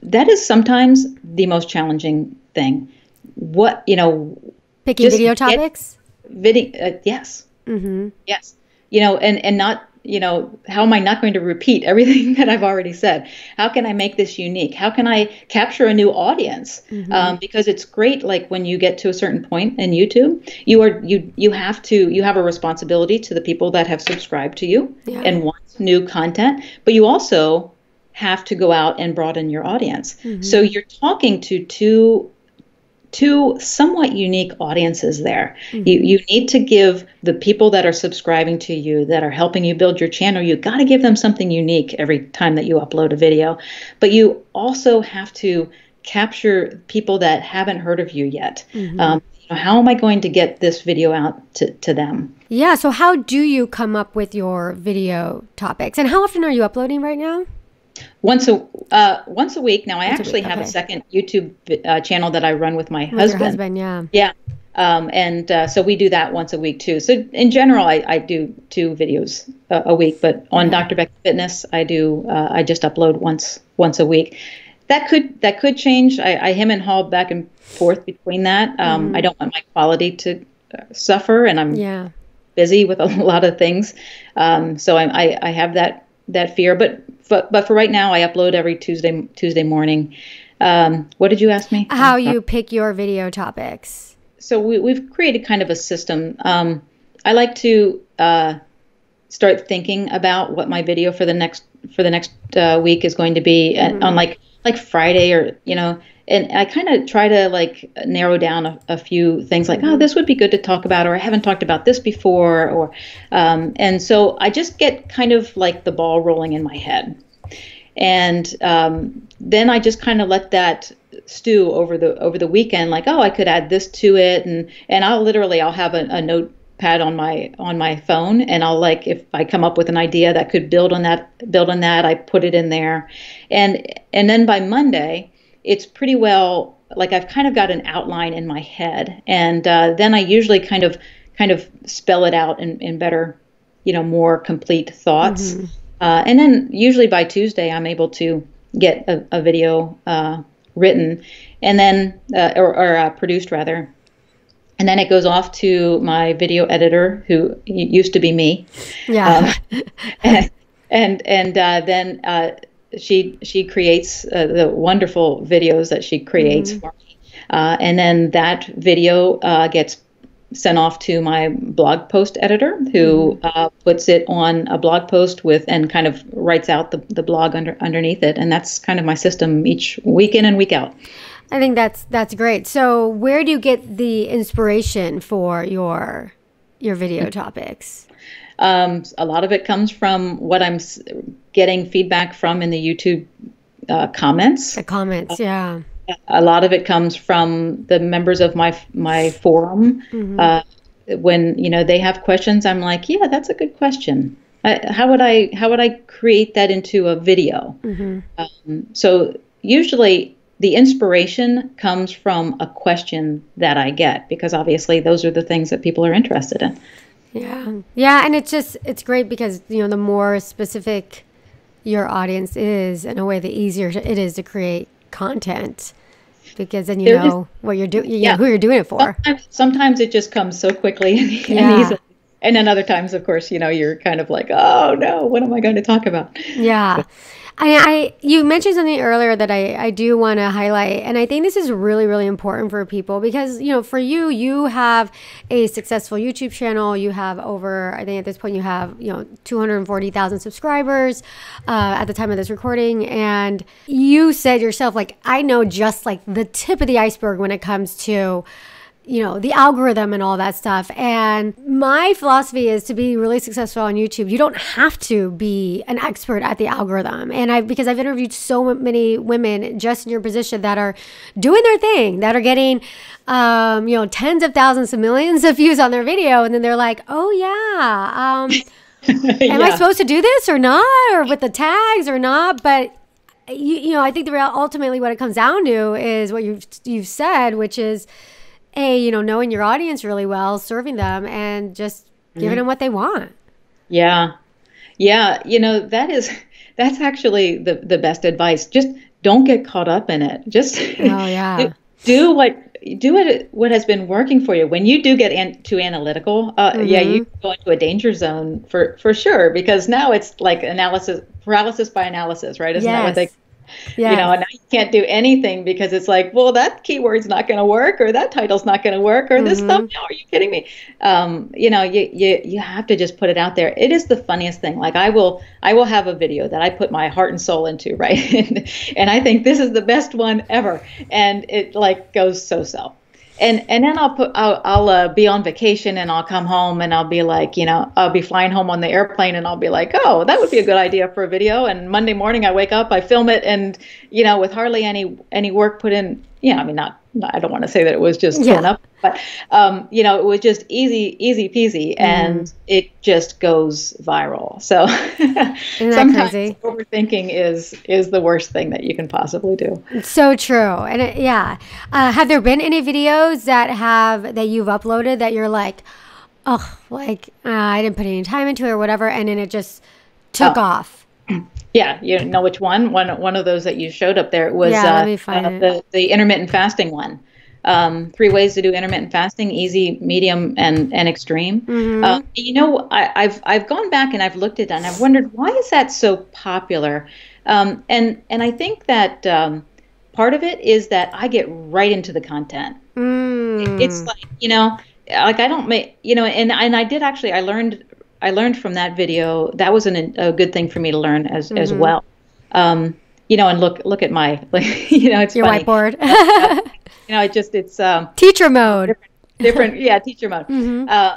That is sometimes the most challenging thing. What you know, picking video topics. Video, uh, yes. Mm-hmm. Yes. You know, and and not you know, how am I not going to repeat everything that I've already said? How can I make this unique? How can I capture a new audience? Mm-hmm. Um, because it's great, like when you get to a certain point in YouTube, you are you you have to you have a responsibility to the people that have subscribed to you yeah. and want new content, but you also have to go out and broaden your audience. Mm-hmm. So you're talking to two two somewhat unique audiences there. Mm-hmm. You you need to give the people that are subscribing to you that are helping you build your channel, you got to give them something unique every time that you upload a video. But you also have to capture people that haven't heard of you yet. Mm-hmm. Um, how am I going to get this video out to, to them? Yeah, so how do you come up with your video topics? And how often are you uploading right now? Once a uh, once a week. Now I once actually have okay. a second YouTube uh, channel that I run with my with husband. husband, yeah. Yeah. Um, and uh, so we do that once a week too. So in general, I, I do two videos a, a week, but on yeah. Dr. Becky Fitness, I do uh, I just upload once once a week. That could that could change. I, I him and haul back and forth between that. Um, mm. I don't want my quality to uh, suffer, and I'm yeah. busy with a lot of things. Um, so I, I I have that that fear, but but but for right now, I upload every Tuesday Tuesday morning. Um, what did you ask me? How you pick your video topics? So we, have created kind of a system. Um, I like to uh, start thinking about what my video for the next for the next uh, week is going to be mm-hmm. on like like Friday or you know and I kind of try to like narrow down a, a, few things like, oh, this would be good to talk about, or I haven't talked about this before, or, um, and so I just get kind of like the ball rolling in my head, and um, then I just kind of let that stew over the over the weekend, like, oh, I could add this to it, and and I'll literally I'll have a, a notepad on my on my phone, and I'll like if I come up with an idea that could build on that build on that, I put it in there, and and then by Monday it's pretty well like I've kind of got an outline in my head, and uh, then I usually kind of kind of spell it out in, in better, you know, more complete thoughts. Mm-hmm. Uh, and then usually by Tuesday, I'm able to get a, a video uh, written, and then uh, or, or uh, produced rather, and then it goes off to my video editor, who used to be me. Yeah. Um, and and, and uh, then uh, she she creates uh, the wonderful videos that she creates mm-hmm. for me, uh, and then that video uh, gets sent off to my blog post editor who mm-hmm. uh, puts it on a blog post with and kind of writes out the, the blog under underneath it. And that's kind of my system each week in and week out. I think that's that's great. So where do you get the inspiration for your your video topics? Um, a lot of it comes from what i'm getting feedback from in the youtube uh, comments the comments yeah a lot of it comes from the members of my my forum. Mm-hmm. Uh, when you know they have questions, I'm like, yeah, that's a good question. how would I how would I create that into a video? Mm-hmm. Um, so usually the inspiration comes from a question that I get because obviously those are the things that people are interested in. Yeah, yeah, and it's just it's great because you know the more specific your audience is, in a way, the easier it is to create content because then you there know is, what you're doing, you yeah. who you're doing it for. Sometimes, sometimes it just comes so quickly and, yeah. and easily. And then other times, of course, you know, you're kind of like, oh no, what am I going to talk about? Yeah. I, I you mentioned something earlier that I, I do want to highlight and I think this is really really important for people because you know for you you have a successful YouTube channel. You have over I think at this point you have you know 240,000 subscribers uh, at the time of this recording. And you said yourself like I know just like the tip of the iceberg when it comes to you know, the algorithm and all that stuff. And my philosophy is to be really successful on YouTube, you don't have to be an expert at the algorithm. And I, because I've interviewed so many women just in your position that are doing their thing, that are getting, um, you know, tens of thousands of millions of views on their video. And then they're like, oh, yeah, um, am I supposed to do this or not? Or with the tags or not? But you, you know, I think the real ultimately what it comes down to is what you've you've said, which is a you know knowing your audience really well serving them and just giving mm-hmm. them what they want. Yeah. Yeah you know that is that's actually the the best advice. Just don't get caught up in it. Just oh yeah. do, do what do what what has been working for you. When you do get an, too analytical uh, mm-hmm. yeah you go into a danger zone for for sure because now it's like analysis paralysis by analysis right? Isn't yes. that what they Yes. You know, and you can't do anything because it's like, well, that keyword's not going to work, or that title's not going to work, or mm-hmm. this thumbnail. Are you kidding me? Um, you know, you, you you have to just put it out there. It is the funniest thing. Like I will I will have a video that I put my heart and soul into, right? and, and I think this is the best one ever, and it like goes so so and and then I'll put I'll, I'll uh, be on vacation and I'll come home and I'll be like you know I'll be flying home on the airplane and I'll be like oh that would be a good idea for a video. And Monday morning I wake up I film it and you know with hardly any any work put in yeah I mean not I don't want to say that it was just yeah. up, but um, you know, it was just easy, easy peasy, and mm. it just goes viral. So sometimes crazy? overthinking is is the worst thing that you can possibly do. so true, and it, yeah. Uh, have there been any videos that have that you've uploaded that you're like, oh, like uh, I didn't put any time into it or whatever, and then it just took oh. off? Yeah, you know which one? One one of those that you showed up there was yeah, uh, uh, the the intermittent fasting one. Um, three ways to do intermittent fasting: easy, medium, and and extreme. Mm-hmm. Uh, you know, I, have I've gone back and I've looked at that and I've wondered why is that so popular? Um, and and I think that um, part of it is that I get right into the content. Mm. It's like you know, like I don't make you know, and and I did actually I learned I learned from that video. That was an, a good thing for me to learn as mm-hmm. as well. Um, you know, and look look at my like you know it's your funny. whiteboard. you know, it just it's um, teacher mode. Different, different yeah, teacher mode. Mm-hmm. Uh,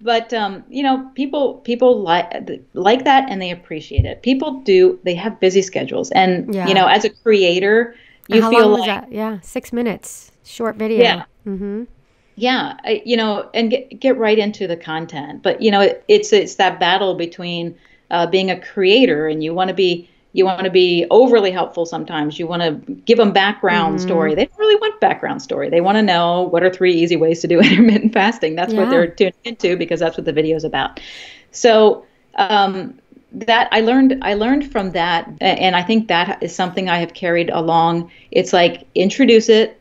but um, you know, people people like like that and they appreciate it. People do. They have busy schedules, and yeah. you know, as a creator, you How feel long like that? yeah, six minutes, short video. Yeah. Mm-hmm yeah I, you know and get, get right into the content but you know it, it's it's that battle between uh, being a creator and you want to be you want to be overly helpful sometimes you want to give them background mm-hmm. story they don't really want background story they want to know what are three easy ways to do intermittent fasting that's yeah. what they're tuned into because that's what the video is about so um, that I learned I learned from that and I think that is something I have carried along. It's like introduce it.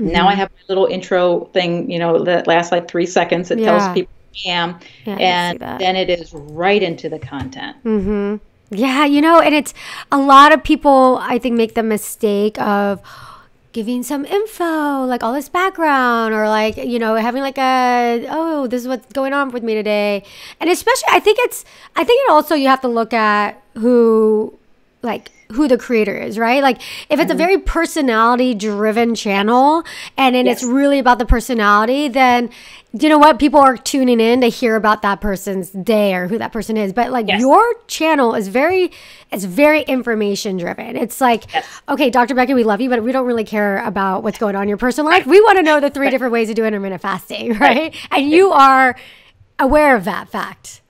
Mm-hmm. Now I have my little intro thing, you know, that lasts like 3 seconds. It yeah. tells people who I am yeah, and I then it is right into the content. Mhm. Yeah, you know, and it's a lot of people I think make the mistake of giving some info, like all this background, or like, you know, having like a, oh, this is what's going on with me today. And especially, I think it's, I think it also, you have to look at who, like, who the creator is, right? Like if it's mm-hmm. a very personality driven channel and then yes. it's really about the personality, then you know what? People are tuning in to hear about that person's day or who that person is. But like yes. your channel is very it's very information driven. It's like, yes. okay, Dr. Becky, we love you, but we don't really care about what's going on in your personal life. We want to know the three different ways to do intermittent fasting, right? right? And you are aware of that fact.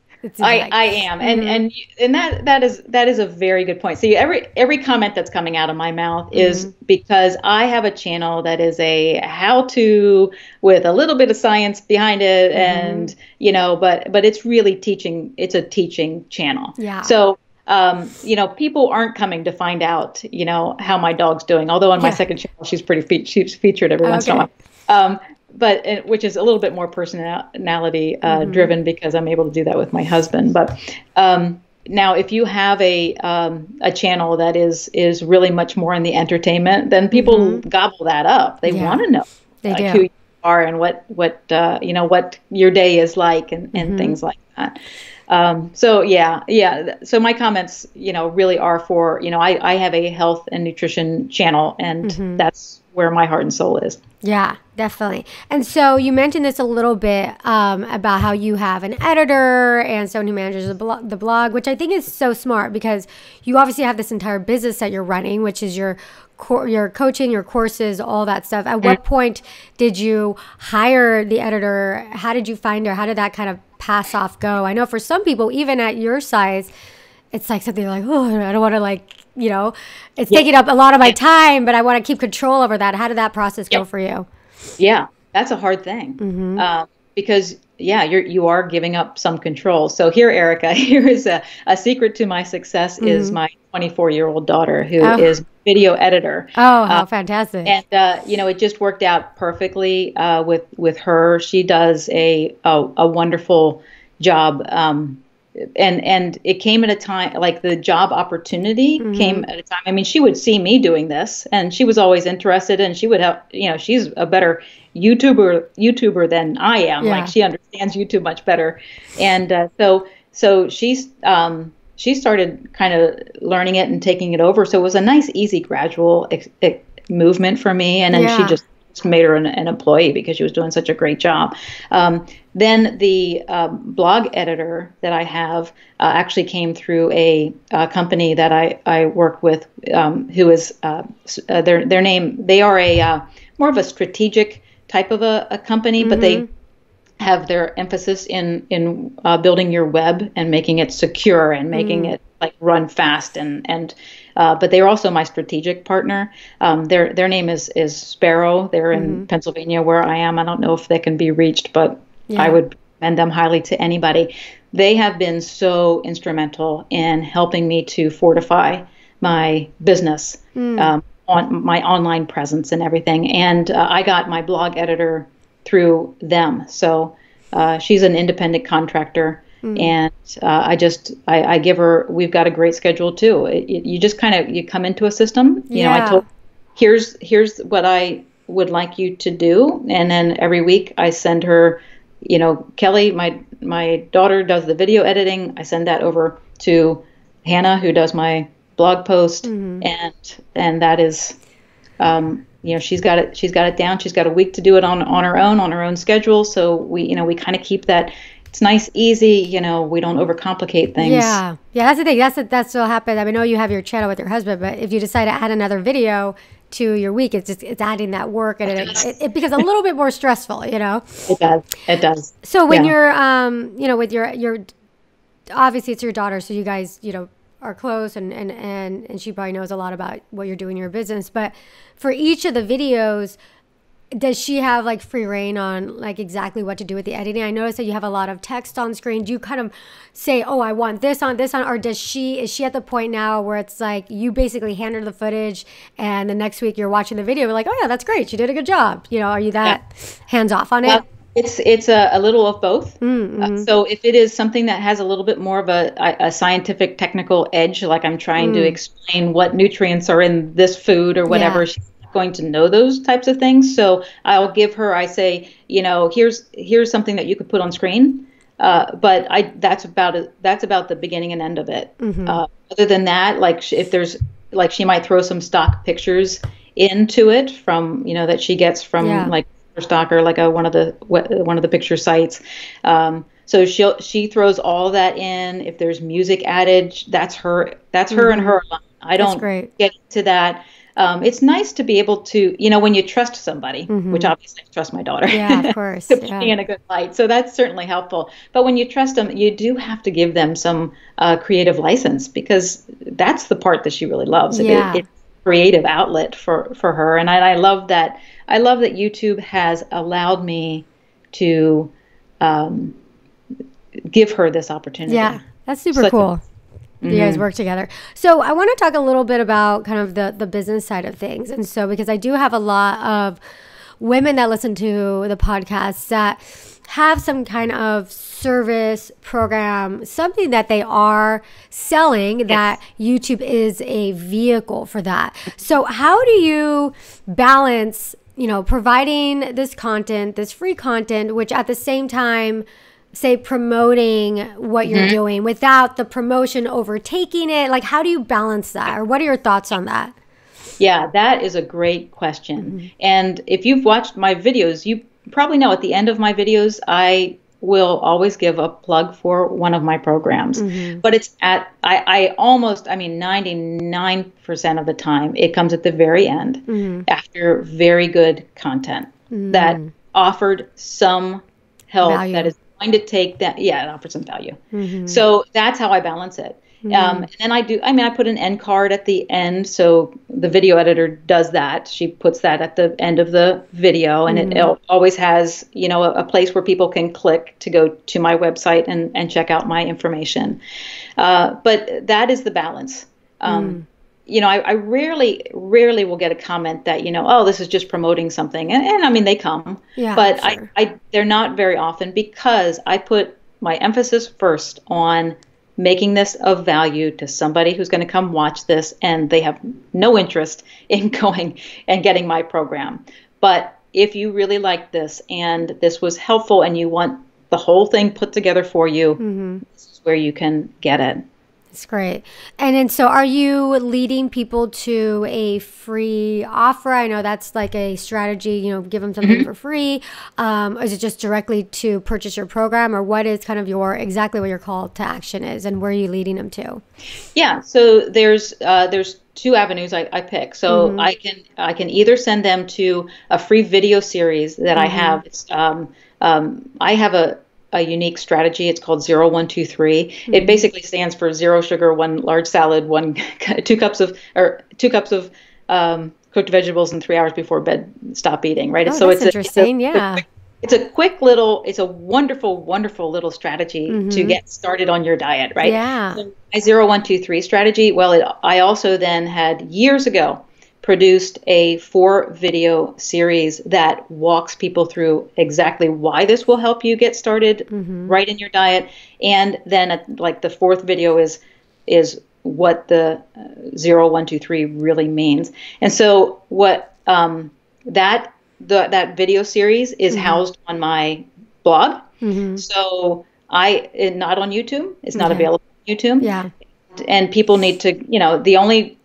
I. I am, and mm-hmm. and and that that is that is a very good point. See, every every comment that's coming out of my mouth mm-hmm. is because I have a channel that is a how to with a little bit of science behind it, mm-hmm. and you know, but but it's really teaching. It's a teaching channel. Yeah. So um, you know, people aren't coming to find out, you know, how my dog's doing. Although on my second channel, she's pretty fe- she's featured every okay. once in a while. Um, but which is a little bit more personality uh, mm-hmm. driven because I'm able to do that with my husband. But um, now, if you have a um, a channel that is is really much more in the entertainment, then people mm-hmm. gobble that up. They yeah. want to know they like, who you are and what what uh, you know what your day is like and, and mm-hmm. things like that. Um, so yeah, yeah. So my comments, you know, really are for you know I I have a health and nutrition channel, and mm-hmm. that's where my heart and soul is. Yeah, definitely. And so you mentioned this a little bit um, about how you have an editor and someone who manages the, blo- the blog, which I think is so smart because you obviously have this entire business that you're running, which is your co- your coaching, your courses, all that stuff. At what point did you hire the editor? How did you find her? How did that kind of pass off go? I know for some people, even at your size, it's like something like, oh, I don't want to like you know, it's taking up a lot of my time, but I want to keep control over that. How did that process go for you? Yeah, that's a hard thing mm-hmm. uh, because yeah, you're you are giving up some control. So here, Erika, here is a, a secret to my success mm-hmm. is my 24 year old daughter who oh. is video editor. Oh, how uh, fantastic! And uh, you know, it just worked out perfectly uh, with with her. She does a a, a wonderful job. Um, and and it came at a time like the job opportunity mm-hmm. came at a time i mean she would see me doing this and she was always interested and she would have you know she's a better youtuber youtuber than i am yeah. like she understands youtube much better and uh, so so she's um she started kind of learning it and taking it over so it was a nice easy gradual ex- ex- movement for me and then yeah. she just made her an, an, employee because she was doing such a great job. Um, then the uh, blog editor that I have uh, actually came through a, a, company that I, I work with, um, who is uh, uh their their name. They are a uh, more of a strategic type of a, a company, mm-hmm. but they mm-hmm. have their emphasis in in uh, building your web and making it secure and making mm. it like run fast and and uh, but they're also my strategic partner. Um, their their name is is Sparrow. They're in mm-hmm. Pennsylvania where I am. I don't know if they can be reached, but yeah. I would recommend them highly to anybody. They have been so instrumental in helping me to fortify my business, mm. um, on my online presence and everything. And uh, I got my blog editor through them. So uh, she's an independent contractor Mm. And uh, I just I, I, give her. We've got a great schedule too. It, it, you just kind of you come into a system. You yeah. know, I told here's here's what I would like you to do, and then every week I send her. You know, Kelly, my my daughter does the video editing. I send that over to Hannah, who does my blog post, mm-hmm. and and that is. Um, you know she's got it she's got it down she's got a week to do it on on her own on her own schedule so we you know we kind of keep that it's nice, easy. You know, we don't overcomplicate things. Yeah, yeah. That's the thing. That's that's what happens. I mean, I know you have your channel with your husband, but if you decide to add another video to your week, it's just it's adding that work, and it, it, it becomes a little bit more stressful. You know. It does. It does. So when yeah. you're, um, you know, with your your, obviously it's your daughter, so you guys, you know, are close and, and, and, and she probably knows a lot about what you're doing in your business. But for each of the videos, does she have like free reign on like exactly what to do with the editing? I noticed that you have a lot of text on screen. Do you kind of say, "Oh, I want this on this on," or does she is she at the point now where it's like you basically hand her the footage, and the next week you're watching the video, we're like, "Oh yeah, that's great, she did a good job." You know, are you that yeah. hands off on it? it's it's a, a, little of both. Mm-hmm. Uh, so if it is something that has a little bit more of a, a scientific technical edge, like I'm trying mm. to explain what nutrients are in this food or whatever, yeah. Going to know those types of things. So I'll give her. I say, you know, here's here's something that you could put on screen. Uh, but I that's about it. That's about the beginning and end of it. Mm-hmm. Uh, other than that, like if there's like she might throw some stock pictures into it from you know that she gets from yeah. like Stalker, like a, one of the one of the picture sites. Um, so she she throws all that in. If there's music added, that's her. That's her mm-hmm. and her. I don't get to that. Um, it's nice to be able to, you know, when you trust somebody, mm-hmm. which obviously I trust my daughter. Yeah, of course. to yeah. be in a good light. So that's certainly helpful. But when you trust them, you do have to give them some uh, creative license because that's the part that she really loves. Yeah. It, it's a creative outlet for, for her. And I, I love that I love that YouTube has allowed me to um, give her this opportunity. Yeah, that's super cool. A, you guys mm-hmm. work together. So I want to talk a little bit about kind of the the business side of things. And so because I do have a lot of women that listen to the podcast that have some kind of service program, something that they are selling yes. that YouTube is a vehicle for that. So how do you balance you know, providing this content, this free content, which at the same time, say promoting what you're mm-hmm. doing without the promotion overtaking it? Like, how do you balance that? Or what are your thoughts on that? Yeah, that is a great question. Mm-hmm. And if you've watched my videos, you probably know at the end of my videos, I will always give a plug for one of my programs. Mm-hmm. But it's at, I, I, almost, I mean, 99% of the time, it comes at the very end mm-hmm. after very good content mm-hmm. that offered some help value. that is going to take that, yeah, and offer some value. Mm-hmm. So that's how I balance it. Mm-hmm. Um, and then I do, I mean, I put an end card at the end. So the video editor does that. She puts that at the end of the video, and mm-hmm. it, always has, you know, a, a, place where people can click to go to my website and, and check out my information. Uh, but that is the balance. Um, mm. You know, I, I, rarely, rarely will get a comment that, you know, oh, this is just promoting something. And, and I mean, they come, yeah, but sure. I, I, they're not very often because I put my emphasis first on making this of value to somebody who's going to come watch this and they have no interest in going and getting my program. But if you really like this and this was helpful and you want the whole thing put together for you, mm-hmm. this is where you can get it. That's great. And then, so are you leading people to a free offer? I know that's like a strategy, you know, give them something mm-hmm. for free. Um, is it just directly to purchase your program or what is kind of your, exactly what your call to action is and where are you leading them to? Yeah. So there's, uh, there's two avenues I, I pick. So mm-hmm. I can, I can either send them to a free video series that mm-hmm. I have. It's, um, um, I have a, a unique strategy. It's called zero one two three. Mm-hmm. It basically stands for zero sugar, one large salad, one two cups of or two cups of um, cooked vegetables, and three hours before bed stop eating. Right. Oh, so that's it's interesting. A, it's yeah. It's a quick little, it's a wonderful, wonderful little strategy mm-hmm. to get started on your diet, right? Yeah. So my zero one two three strategy. Well, it, I also then had years ago produced a four video series that walks people through exactly why this will help you get started mm-hmm. right in your diet and then uh, like the fourth video is is what the uh, zero one two three really means and so what um, that the, that video series is mm-hmm. housed on my blog mm-hmm. so i not on youtube it's not okay. available on youtube yeah and people need to you know the only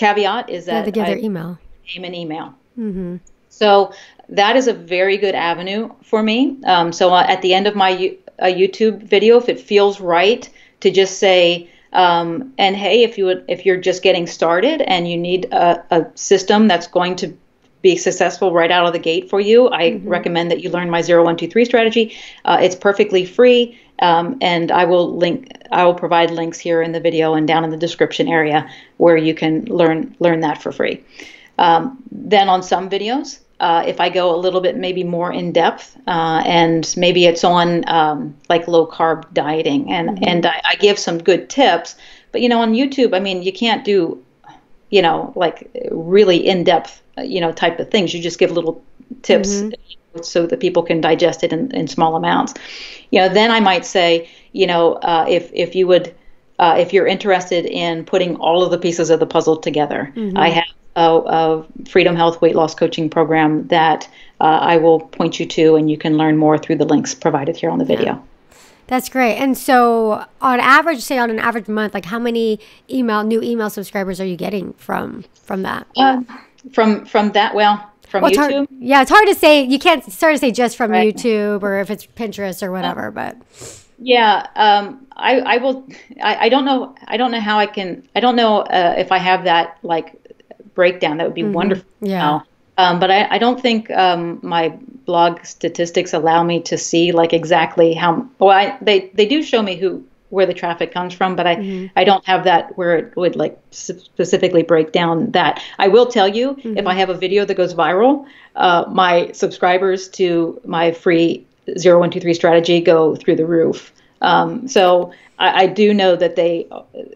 caveat is that they give their email. Name and email. Mm-hmm. So that is a very good avenue for me. Um, so uh, at the end of my a YouTube video, if it feels right to just say, um, and hey, if you would, if you're just getting started and you need a, a system that's going to be successful right out of the gate for you, I mm-hmm. recommend that you learn my 0123 strategy. Uh, it's perfectly free. Um, and I will link. I will provide links here in the video and down in the description area where you can learn learn that for free. Um, then on some videos, uh, if I go a little bit maybe more in depth, uh, and maybe it's on um, like low carb dieting, and mm-hmm. and I, I, give some good tips. But you know, on YouTube, I mean, you can't do, you know, like really in depth, uh, you know, type of things. You just give little tips mm-hmm. So that people can digest it in, in small amounts. You know, then I might say, you know, uh, if if you would. Uh, if you're interested in putting all of the pieces of the puzzle together, mm-hmm. I have a, a Freedom Health weight loss coaching program that uh, I will point you to, and you can learn more through the links provided here on the video. Yeah. That's great. And so, on average, say on an average month, like how many email new email subscribers are you getting from from that? Uh, from from that, well, from well, YouTube. Hard, yeah, it's hard to say. You can't start to say just from right. YouTube or if it's Pinterest or whatever, but. Yeah, um, I, I will. I, I don't know. I don't know how I can. I don't know uh, if I have that like breakdown. That would be mm-hmm. wonderful. Yeah. Um, but I, I, don't think um, my blog statistics allow me to see like exactly how. Well, I, they they do show me who where the traffic comes from, but I mm-hmm. I don't have that where it would like specifically break down that. I will tell you mm-hmm. if I have a video that goes viral, uh, my subscribers to my free zero one two three strategy go through the roof. Um, so I, I do know that they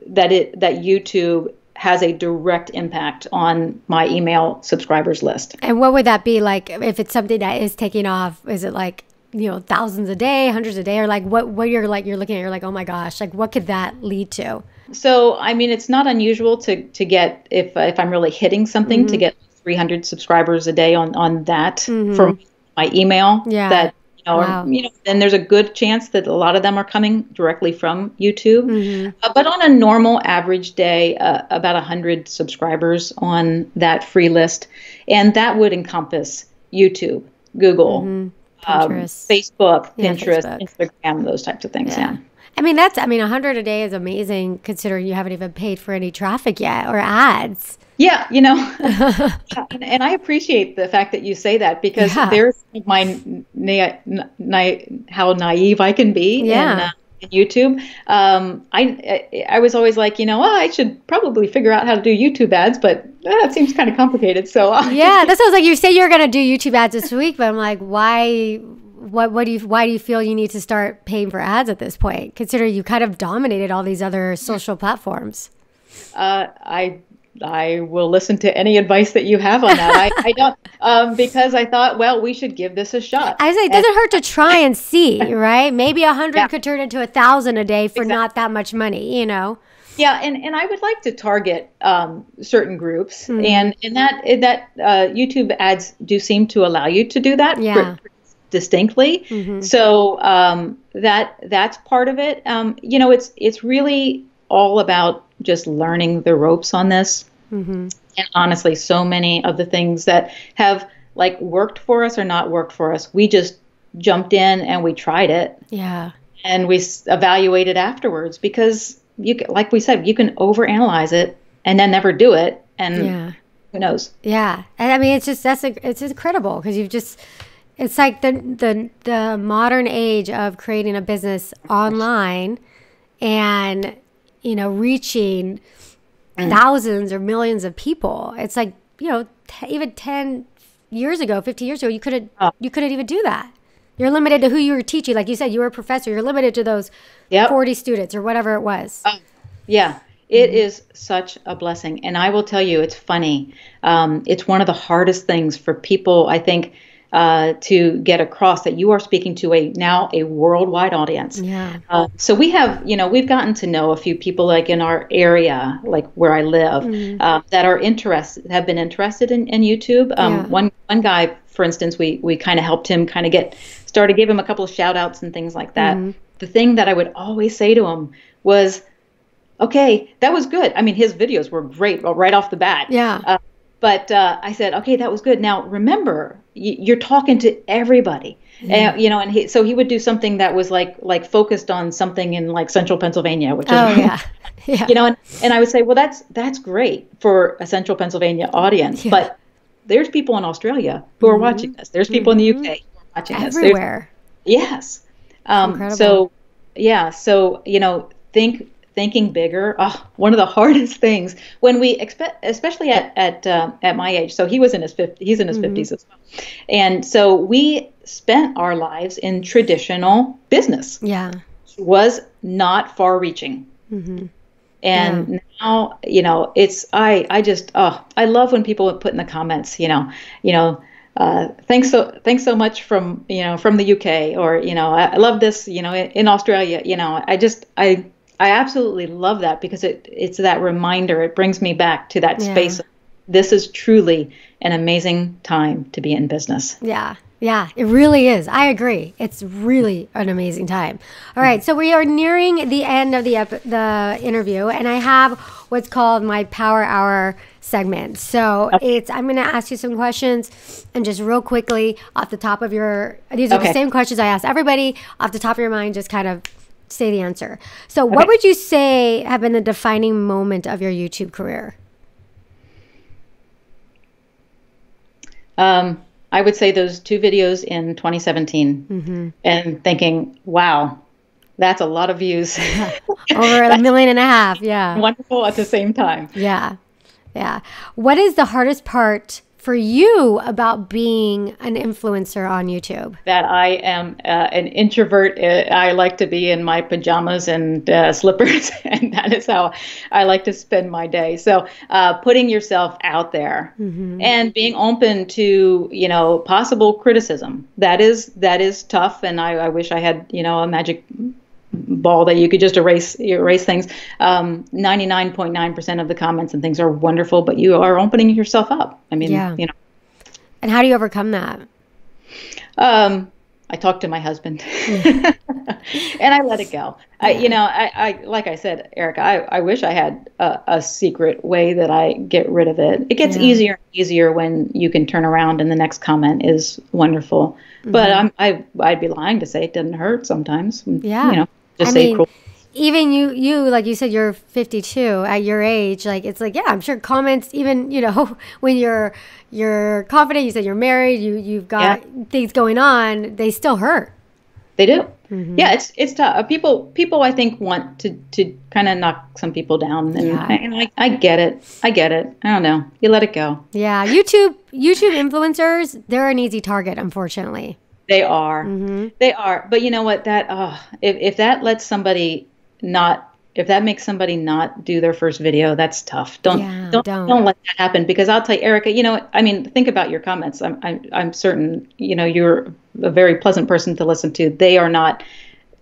that it that YouTube has a direct impact on my email subscribers list. And what would that be like if it's something that is taking off? Is it like you know thousands a day, hundreds a day, or like what? What you're like you're looking at? You're like, oh my gosh, like what could that lead to? So I mean, it's not unusual to to get if if I'm really hitting something mm-hmm. to get 300 subscribers a day on on that mm-hmm. for my email. Yeah. That you know, wow. or, you know, and there's a good chance that a lot of them are coming directly from YouTube. Mm-hmm. Uh, but on a normal average day, uh, about 100 subscribers on that free list. And that would encompass YouTube, Google, mm-hmm. Um, Facebook, yeah, Pinterest, Facebook. Instagram, those types of things. Yeah. yeah. I mean, that's, I mean, 100 a day is amazing considering you haven't even paid for any traffic yet or ads. Yeah, you know, and, and, I appreciate the fact that you say that because yeah. there's my na- na- how naive I can be. Yeah. In, uh, in YouTube, um, I I was always like, you know, oh, I should probably figure out how to do YouTube ads, but uh, that seems kind of complicated. So yeah, that sounds like you say you're going to do YouTube ads this week, but I'm like, why? What what do you why do you feel you need to start paying for ads at this point? Considering you kind of dominated all these other social platforms. Uh, I I will listen to any advice that you have on that. I, I don't um, because I thought, well, we should give this a shot. I say it doesn't hurt to try and see, right? Maybe a hundred yeah. could turn into a thousand a day for exactly. not that much money, you know. Yeah, and, and I would like to target um, certain groups, mm. and and that that uh, YouTube ads do seem to allow you to do that. Yeah. distinctly. Mm-hmm. So um, that that's part of it. Um, you know, it's it's really all about just learning the ropes on this. Mm-hmm. And honestly, so many of the things that have like worked for us or not worked for us, we just jumped in and we tried it. Yeah. And we evaluated afterwards because you like we said, you can overanalyze it and then never do it and yeah. who knows. Yeah. And I mean it's just that's a, it's incredible because you've just it's like the the the modern age of creating a business online and you know, reaching mm. thousands or millions of people. It's like, you know, t- even 10 years ago, 50 years ago, you couldn't, oh. you couldn't even do that. You're limited to who you were teaching. Like you said, you were a professor. You're limited to those yep. 40 students or whatever it was. Oh, yeah. It mm-hmm. is such a blessing. And I will tell you, it's funny. Um, it's one of the hardest things for people, I think, uh, to get across that you are speaking to a now a worldwide audience. Yeah. Uh, so we have, you know, we've gotten to know a few people like in our area, like where I live, mm-hmm. uh, that are interested, have been interested in, in YouTube. Um, yeah. One one guy, for instance, we we kind of helped him kind of get started, gave him a couple of shout outs and things like that. Mm-hmm. The thing that I would always say to him was, okay, that was good. I mean, his videos were great right off the bat. Yeah. Uh, but uh, I said, okay, that was good. Now remember, you're talking to everybody. And, you know, and he, so he would do something that was like like focused on something in like central Pennsylvania, which oh, is, yeah. yeah. you know, and, and I would say, well, that's that's great for a central Pennsylvania audience, yeah. but there's people in Australia who are mm-hmm. watching this. There's people mm-hmm. in the UK who are watching Everywhere. this. Everywhere. Yes. Um, so yeah, so you know, think thinking bigger. Oh, one of the hardest things when we expect, especially at at uh, at my age. So he was in his 50, he's in his mm-hmm. 50s as well, and so we spent our lives in traditional business. Yeah, was not far-reaching. Mm-hmm. And yeah. now, you know, it's I I just oh I love when people put in the comments, you know, you know uh, thanks so thanks so much from you know from the UK or you know I, I, love this you know in Australia you know I just I I absolutely love that because it it's that reminder it brings me back to that yeah. space. This is truly an amazing time to be in business. Yeah. Yeah, it really is. I agree. It's really an amazing time. All right, so we are nearing the end of the ep- the interview, and I have what's called my Power Hour segment. So okay. it's I'm going to ask you some questions, and just real quickly off the top of your these are okay. the same questions I ask everybody off the top of your mind. Just kind of say the answer. So, okay. what would you say have been the defining moment of your YouTube career? Um, I would say those two videos in 2017 mm-hmm. and thinking, wow, that's a lot of views. Over a million and a half. Yeah. Wonderful at the same time. Yeah. Yeah. What is the hardest part for you about being an influencer on YouTube? That I am uh, an introvert. Uh, I like to be in my pajamas and uh, slippers, and that is how I like to spend my day. So, uh, putting yourself out there mm-hmm. and being open to you know possible criticism that is that is tough, and I, I wish I had you know a magic ball that you could just erase erase things. Um, 99.9% of the comments and things are wonderful, but you are opening yourself up. I mean, yeah. you know. And how do you overcome that? Um, I talk to my husband and I let it go. Yeah. I, you know, I, I, like I said, Erika, I, I wish I had a, a secret way that I get rid of it. It gets yeah. easier and easier when you can turn around and the next comment is wonderful. Mm-hmm. But I'm, I, I'd be lying to say it doesn't hurt sometimes. Yeah. You know, just I mean, cruel. Even you, you like you said, you're 52 at your age. Like it's like, yeah, I'm sure comments. Even you know when you're you're confident, you said you're married, you you've got yeah. things going on. They still hurt. They do. Mm-hmm. Yeah, it's it's tough. Uh, people people I think want to to kind of knock some people down, and, yeah. I, and I, I get it. I get it. I don't know. You let it go. Yeah, YouTube YouTube influencers, they're an easy target, unfortunately. They are. Mm-hmm. They are. But you know what? That uh, if if that lets somebody not if that makes somebody not do their first video, that's tough. Don't yeah, don't, don't, don't let that happen because I'll tell you, Erika. You know, I mean, think about your comments. I'm I'm I'm certain. You know, you're a very pleasant person to listen to. They are not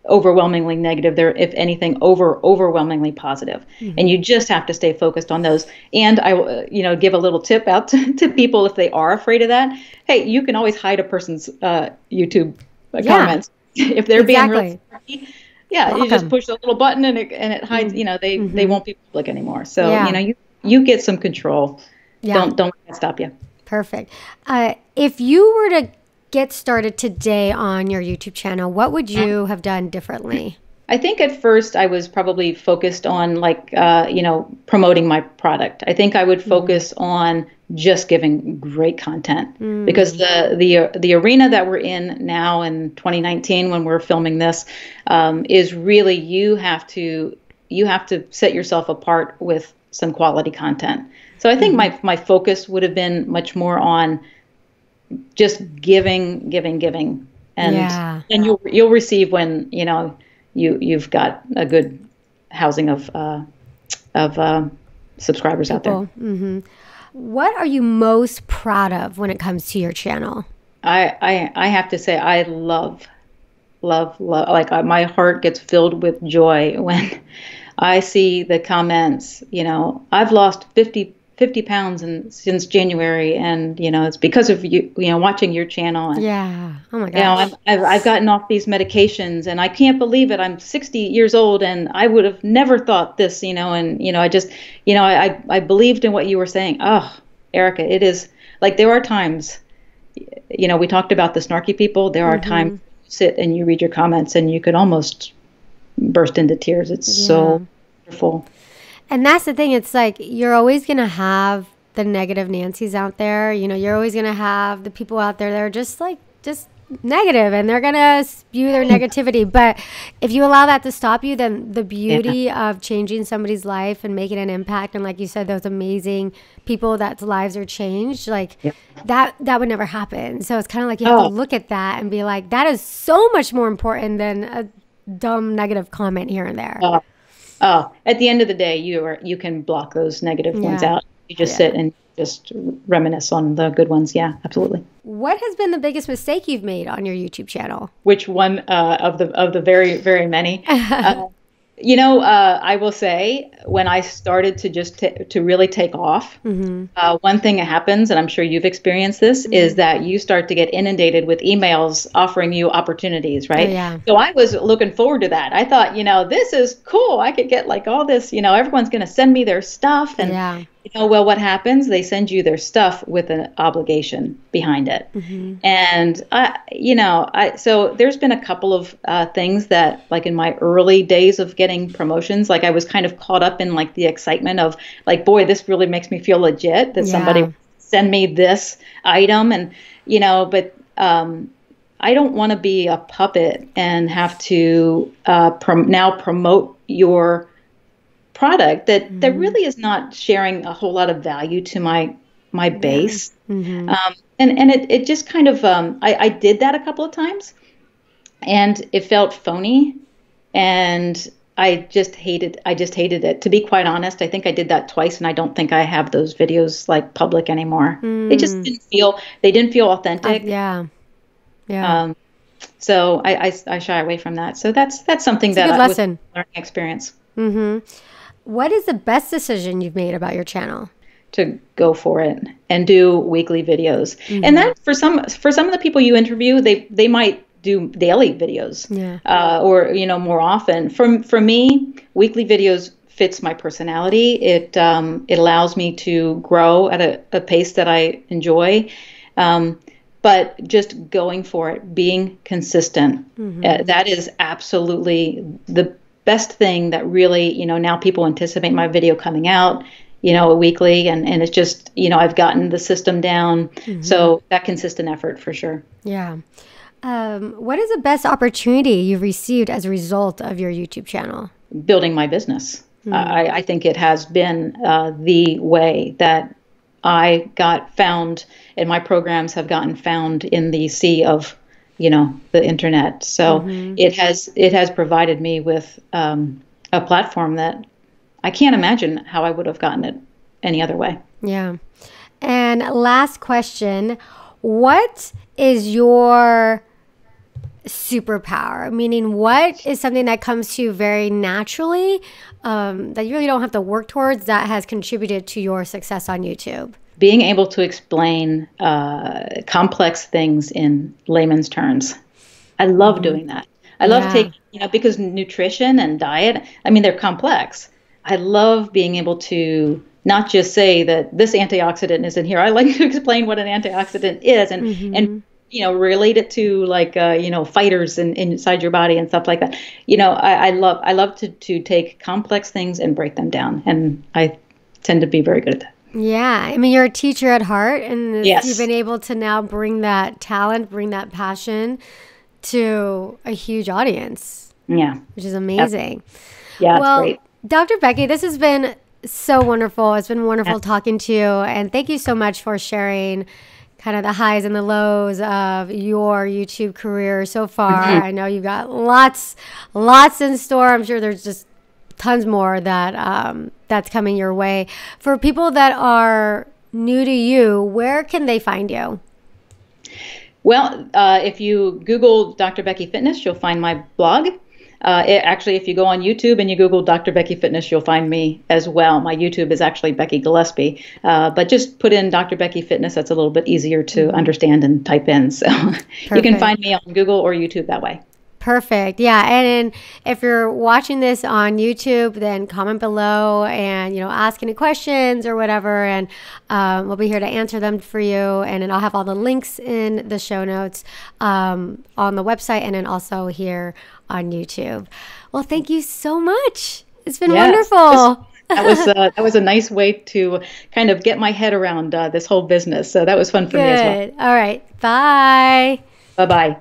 overwhelmingly negative they're if anything over overwhelmingly positive. Mm-hmm. and you just have to stay focused on those and i uh, you know give a little tip out to, to people if they are afraid of that hey you can always hide a person's uh, youtube yeah. comments if they're exactly. being really yeah Welcome. you just push a little button and it and it hides mm-hmm. you know they mm-hmm. they won't be public anymore so yeah. you know you you get some control yeah. don't don't let that stop you perfect uh, if you were to get started today on your YouTube channel, what would you have done differently? I think at first I was probably focused on like uh, you know promoting my product. I think I would mm. focus mm. on just giving great content mm. because the the the arena that we're in now in 2019 when we're filming this um, is really you have to you have to set yourself apart with some quality content. So I think mm. my my focus would have been much more on just giving, giving, giving, and yeah. and you'll you'll receive when you know you you've got a good housing of uh, of uh, subscribers People. out there. Mm-hmm. What are you most proud of when it comes to your channel? I I, I have to say I love love love like uh, my heart gets filled with joy when I see the comments. You know, I've lost fifty 50 pounds and since January, and you know it's because of you, you know, watching your channel. And, yeah. Oh my gosh. You know, I've, I've, I've gotten off these medications, and I can't believe it. I'm 60 years old, and I would have never thought this. You know, and you know, I just, you know, I I believed in what you were saying. Oh, Erika, it is like there are times, you know, we talked about the snarky people. There are mm-hmm. times you sit and you read your comments, and you could almost burst into tears. It's yeah. so wonderful. And that's the thing. It's like you're always going to have the negative Nancy's out there. You know, you're always going to have the people out there that are just like, just negative and they're going to spew their negativity. But if you allow that to stop you, then the beauty yeah. of changing somebody's life and making an impact, and like you said, those amazing people that's lives are changed, like yep. that, that would never happen. So it's kind of like you have oh. to look at that and be like, that is so much more important than a dumb negative comment here and there. Oh, oh. at the end of the day, you are, you can block those negative yeah. ones out. You just yeah. sit and just reminisce on the good ones. Yeah, absolutely. What has been the biggest mistake you've made on your YouTube channel? Which one uh, of the of the very very many? uh, you know, uh, I will say when I started to just t- to really take off, mm-hmm. uh, one thing that happens, and I'm sure you've experienced this, mm-hmm. is that you start to get inundated with emails offering you opportunities, right? Oh, yeah. So I was looking forward to that. I thought, you know, this is cool. I could get like all this. You know, everyone's going to send me their stuff, and yeah you know, well, what happens? They send you their stuff with an obligation behind it, mm-hmm. and I, you know, I so there's been a couple of uh, things that, like in my early days of getting promotions, like I was kind of caught up in like the excitement of like, boy, this really makes me feel legit that yeah. somebody send me this item, and you know, but um, I don't want to be a puppet and have to uh, prom- now promote your product that mm-hmm. that really is not sharing a whole lot of value to my my base. Mm-hmm. Um, and and it, it just kind of um, I, I did that a couple of times, and it felt phony, and I just hated I just hated it. To be quite honest, I think I did that twice, and I don't think I have those videos like public anymore. Mm. They just didn't feel they didn't feel authentic. Uh, yeah, yeah. Um, so I, I, I shy away from that. So that's that's something it's that a good I lesson. learning experience. Mm-hmm. What is the best decision you've made about your channel? To go for it and do weekly videos. Mm-hmm. And that for some for some of the people you interview, they they might do daily videos, yeah. uh, or you know more often. For for me, weekly videos fits my personality. It um, it allows me to grow at a, a pace that I enjoy. Um, but just going for it, being consistent, mm-hmm. uh, that is absolutely the best thing that really, you know, now people anticipate my video coming out, you know, weekly and, and it's just, you know, I've gotten the system down. Mm-hmm. So that consistent effort for sure. Yeah. Um, what is the best opportunity you've received as a result of your YouTube channel? Building my business. Mm-hmm. I, I, think it has been uh, the way that I got found, and my programs have gotten found in the sea of you know the internet. So mm-hmm. it has it has provided me with um, a platform that i can't imagine how i would have gotten it any other way. Yeah. And last question what is your superpower? Meaning what is something that comes to you very naturally um, that you really don't have to work towards that has contributed to your success on youtube being able to explain uh, complex things in layman's terms. I love mm-hmm. doing that. I love yeah. taking, you know, because nutrition and diet, I mean, they're complex. I love being able to not just say that this antioxidant is in here. I like to explain what an antioxidant is and, mm-hmm. and, you know, relate it to like, uh, you know, fighters in, inside your body and stuff like that. You know, I, I love, I love to, to take complex things and break them down. And I tend to be very good at that. Yeah, I mean, you're a teacher at heart, and yes. you've been able to now bring that talent, bring that passion to a huge audience. Yeah, which is amazing. Yeah, well. Dr. Becky, this has been so wonderful. It's been wonderful yeah. talking to you, and thank you so much for sharing kind of the highs and the lows of your YouTube career so far. Mm-hmm. I know you've got lots, lots in store. I'm sure there's just tons more that um, that's coming your way. For people that are new to you, where can they find you? Well, uh, if you Google Dr. Becky Fitness, you'll find my blog. Uh, it, actually, if you go on YouTube and you Google Dr. Becky Fitness, you'll find me as well. My YouTube is actually Becky Gillaspy, uh, but just put in Dr. Becky Fitness. That's a little bit easier to mm-hmm. understand and type in. So you can find me on Google or YouTube that way. Perfect. Yeah. And if you're watching this on YouTube, then comment below and, you know, ask any questions or whatever. And um, we'll be here to answer them for you. And then I'll have all the links in the show notes um, on the website and then also here on YouTube. Well, thank you so much. It's been yes, wonderful. that was uh, that was a nice way to kind of get my head around uh, this whole business. So that was fun for Good. me as well. All right. Bye. Bye bye.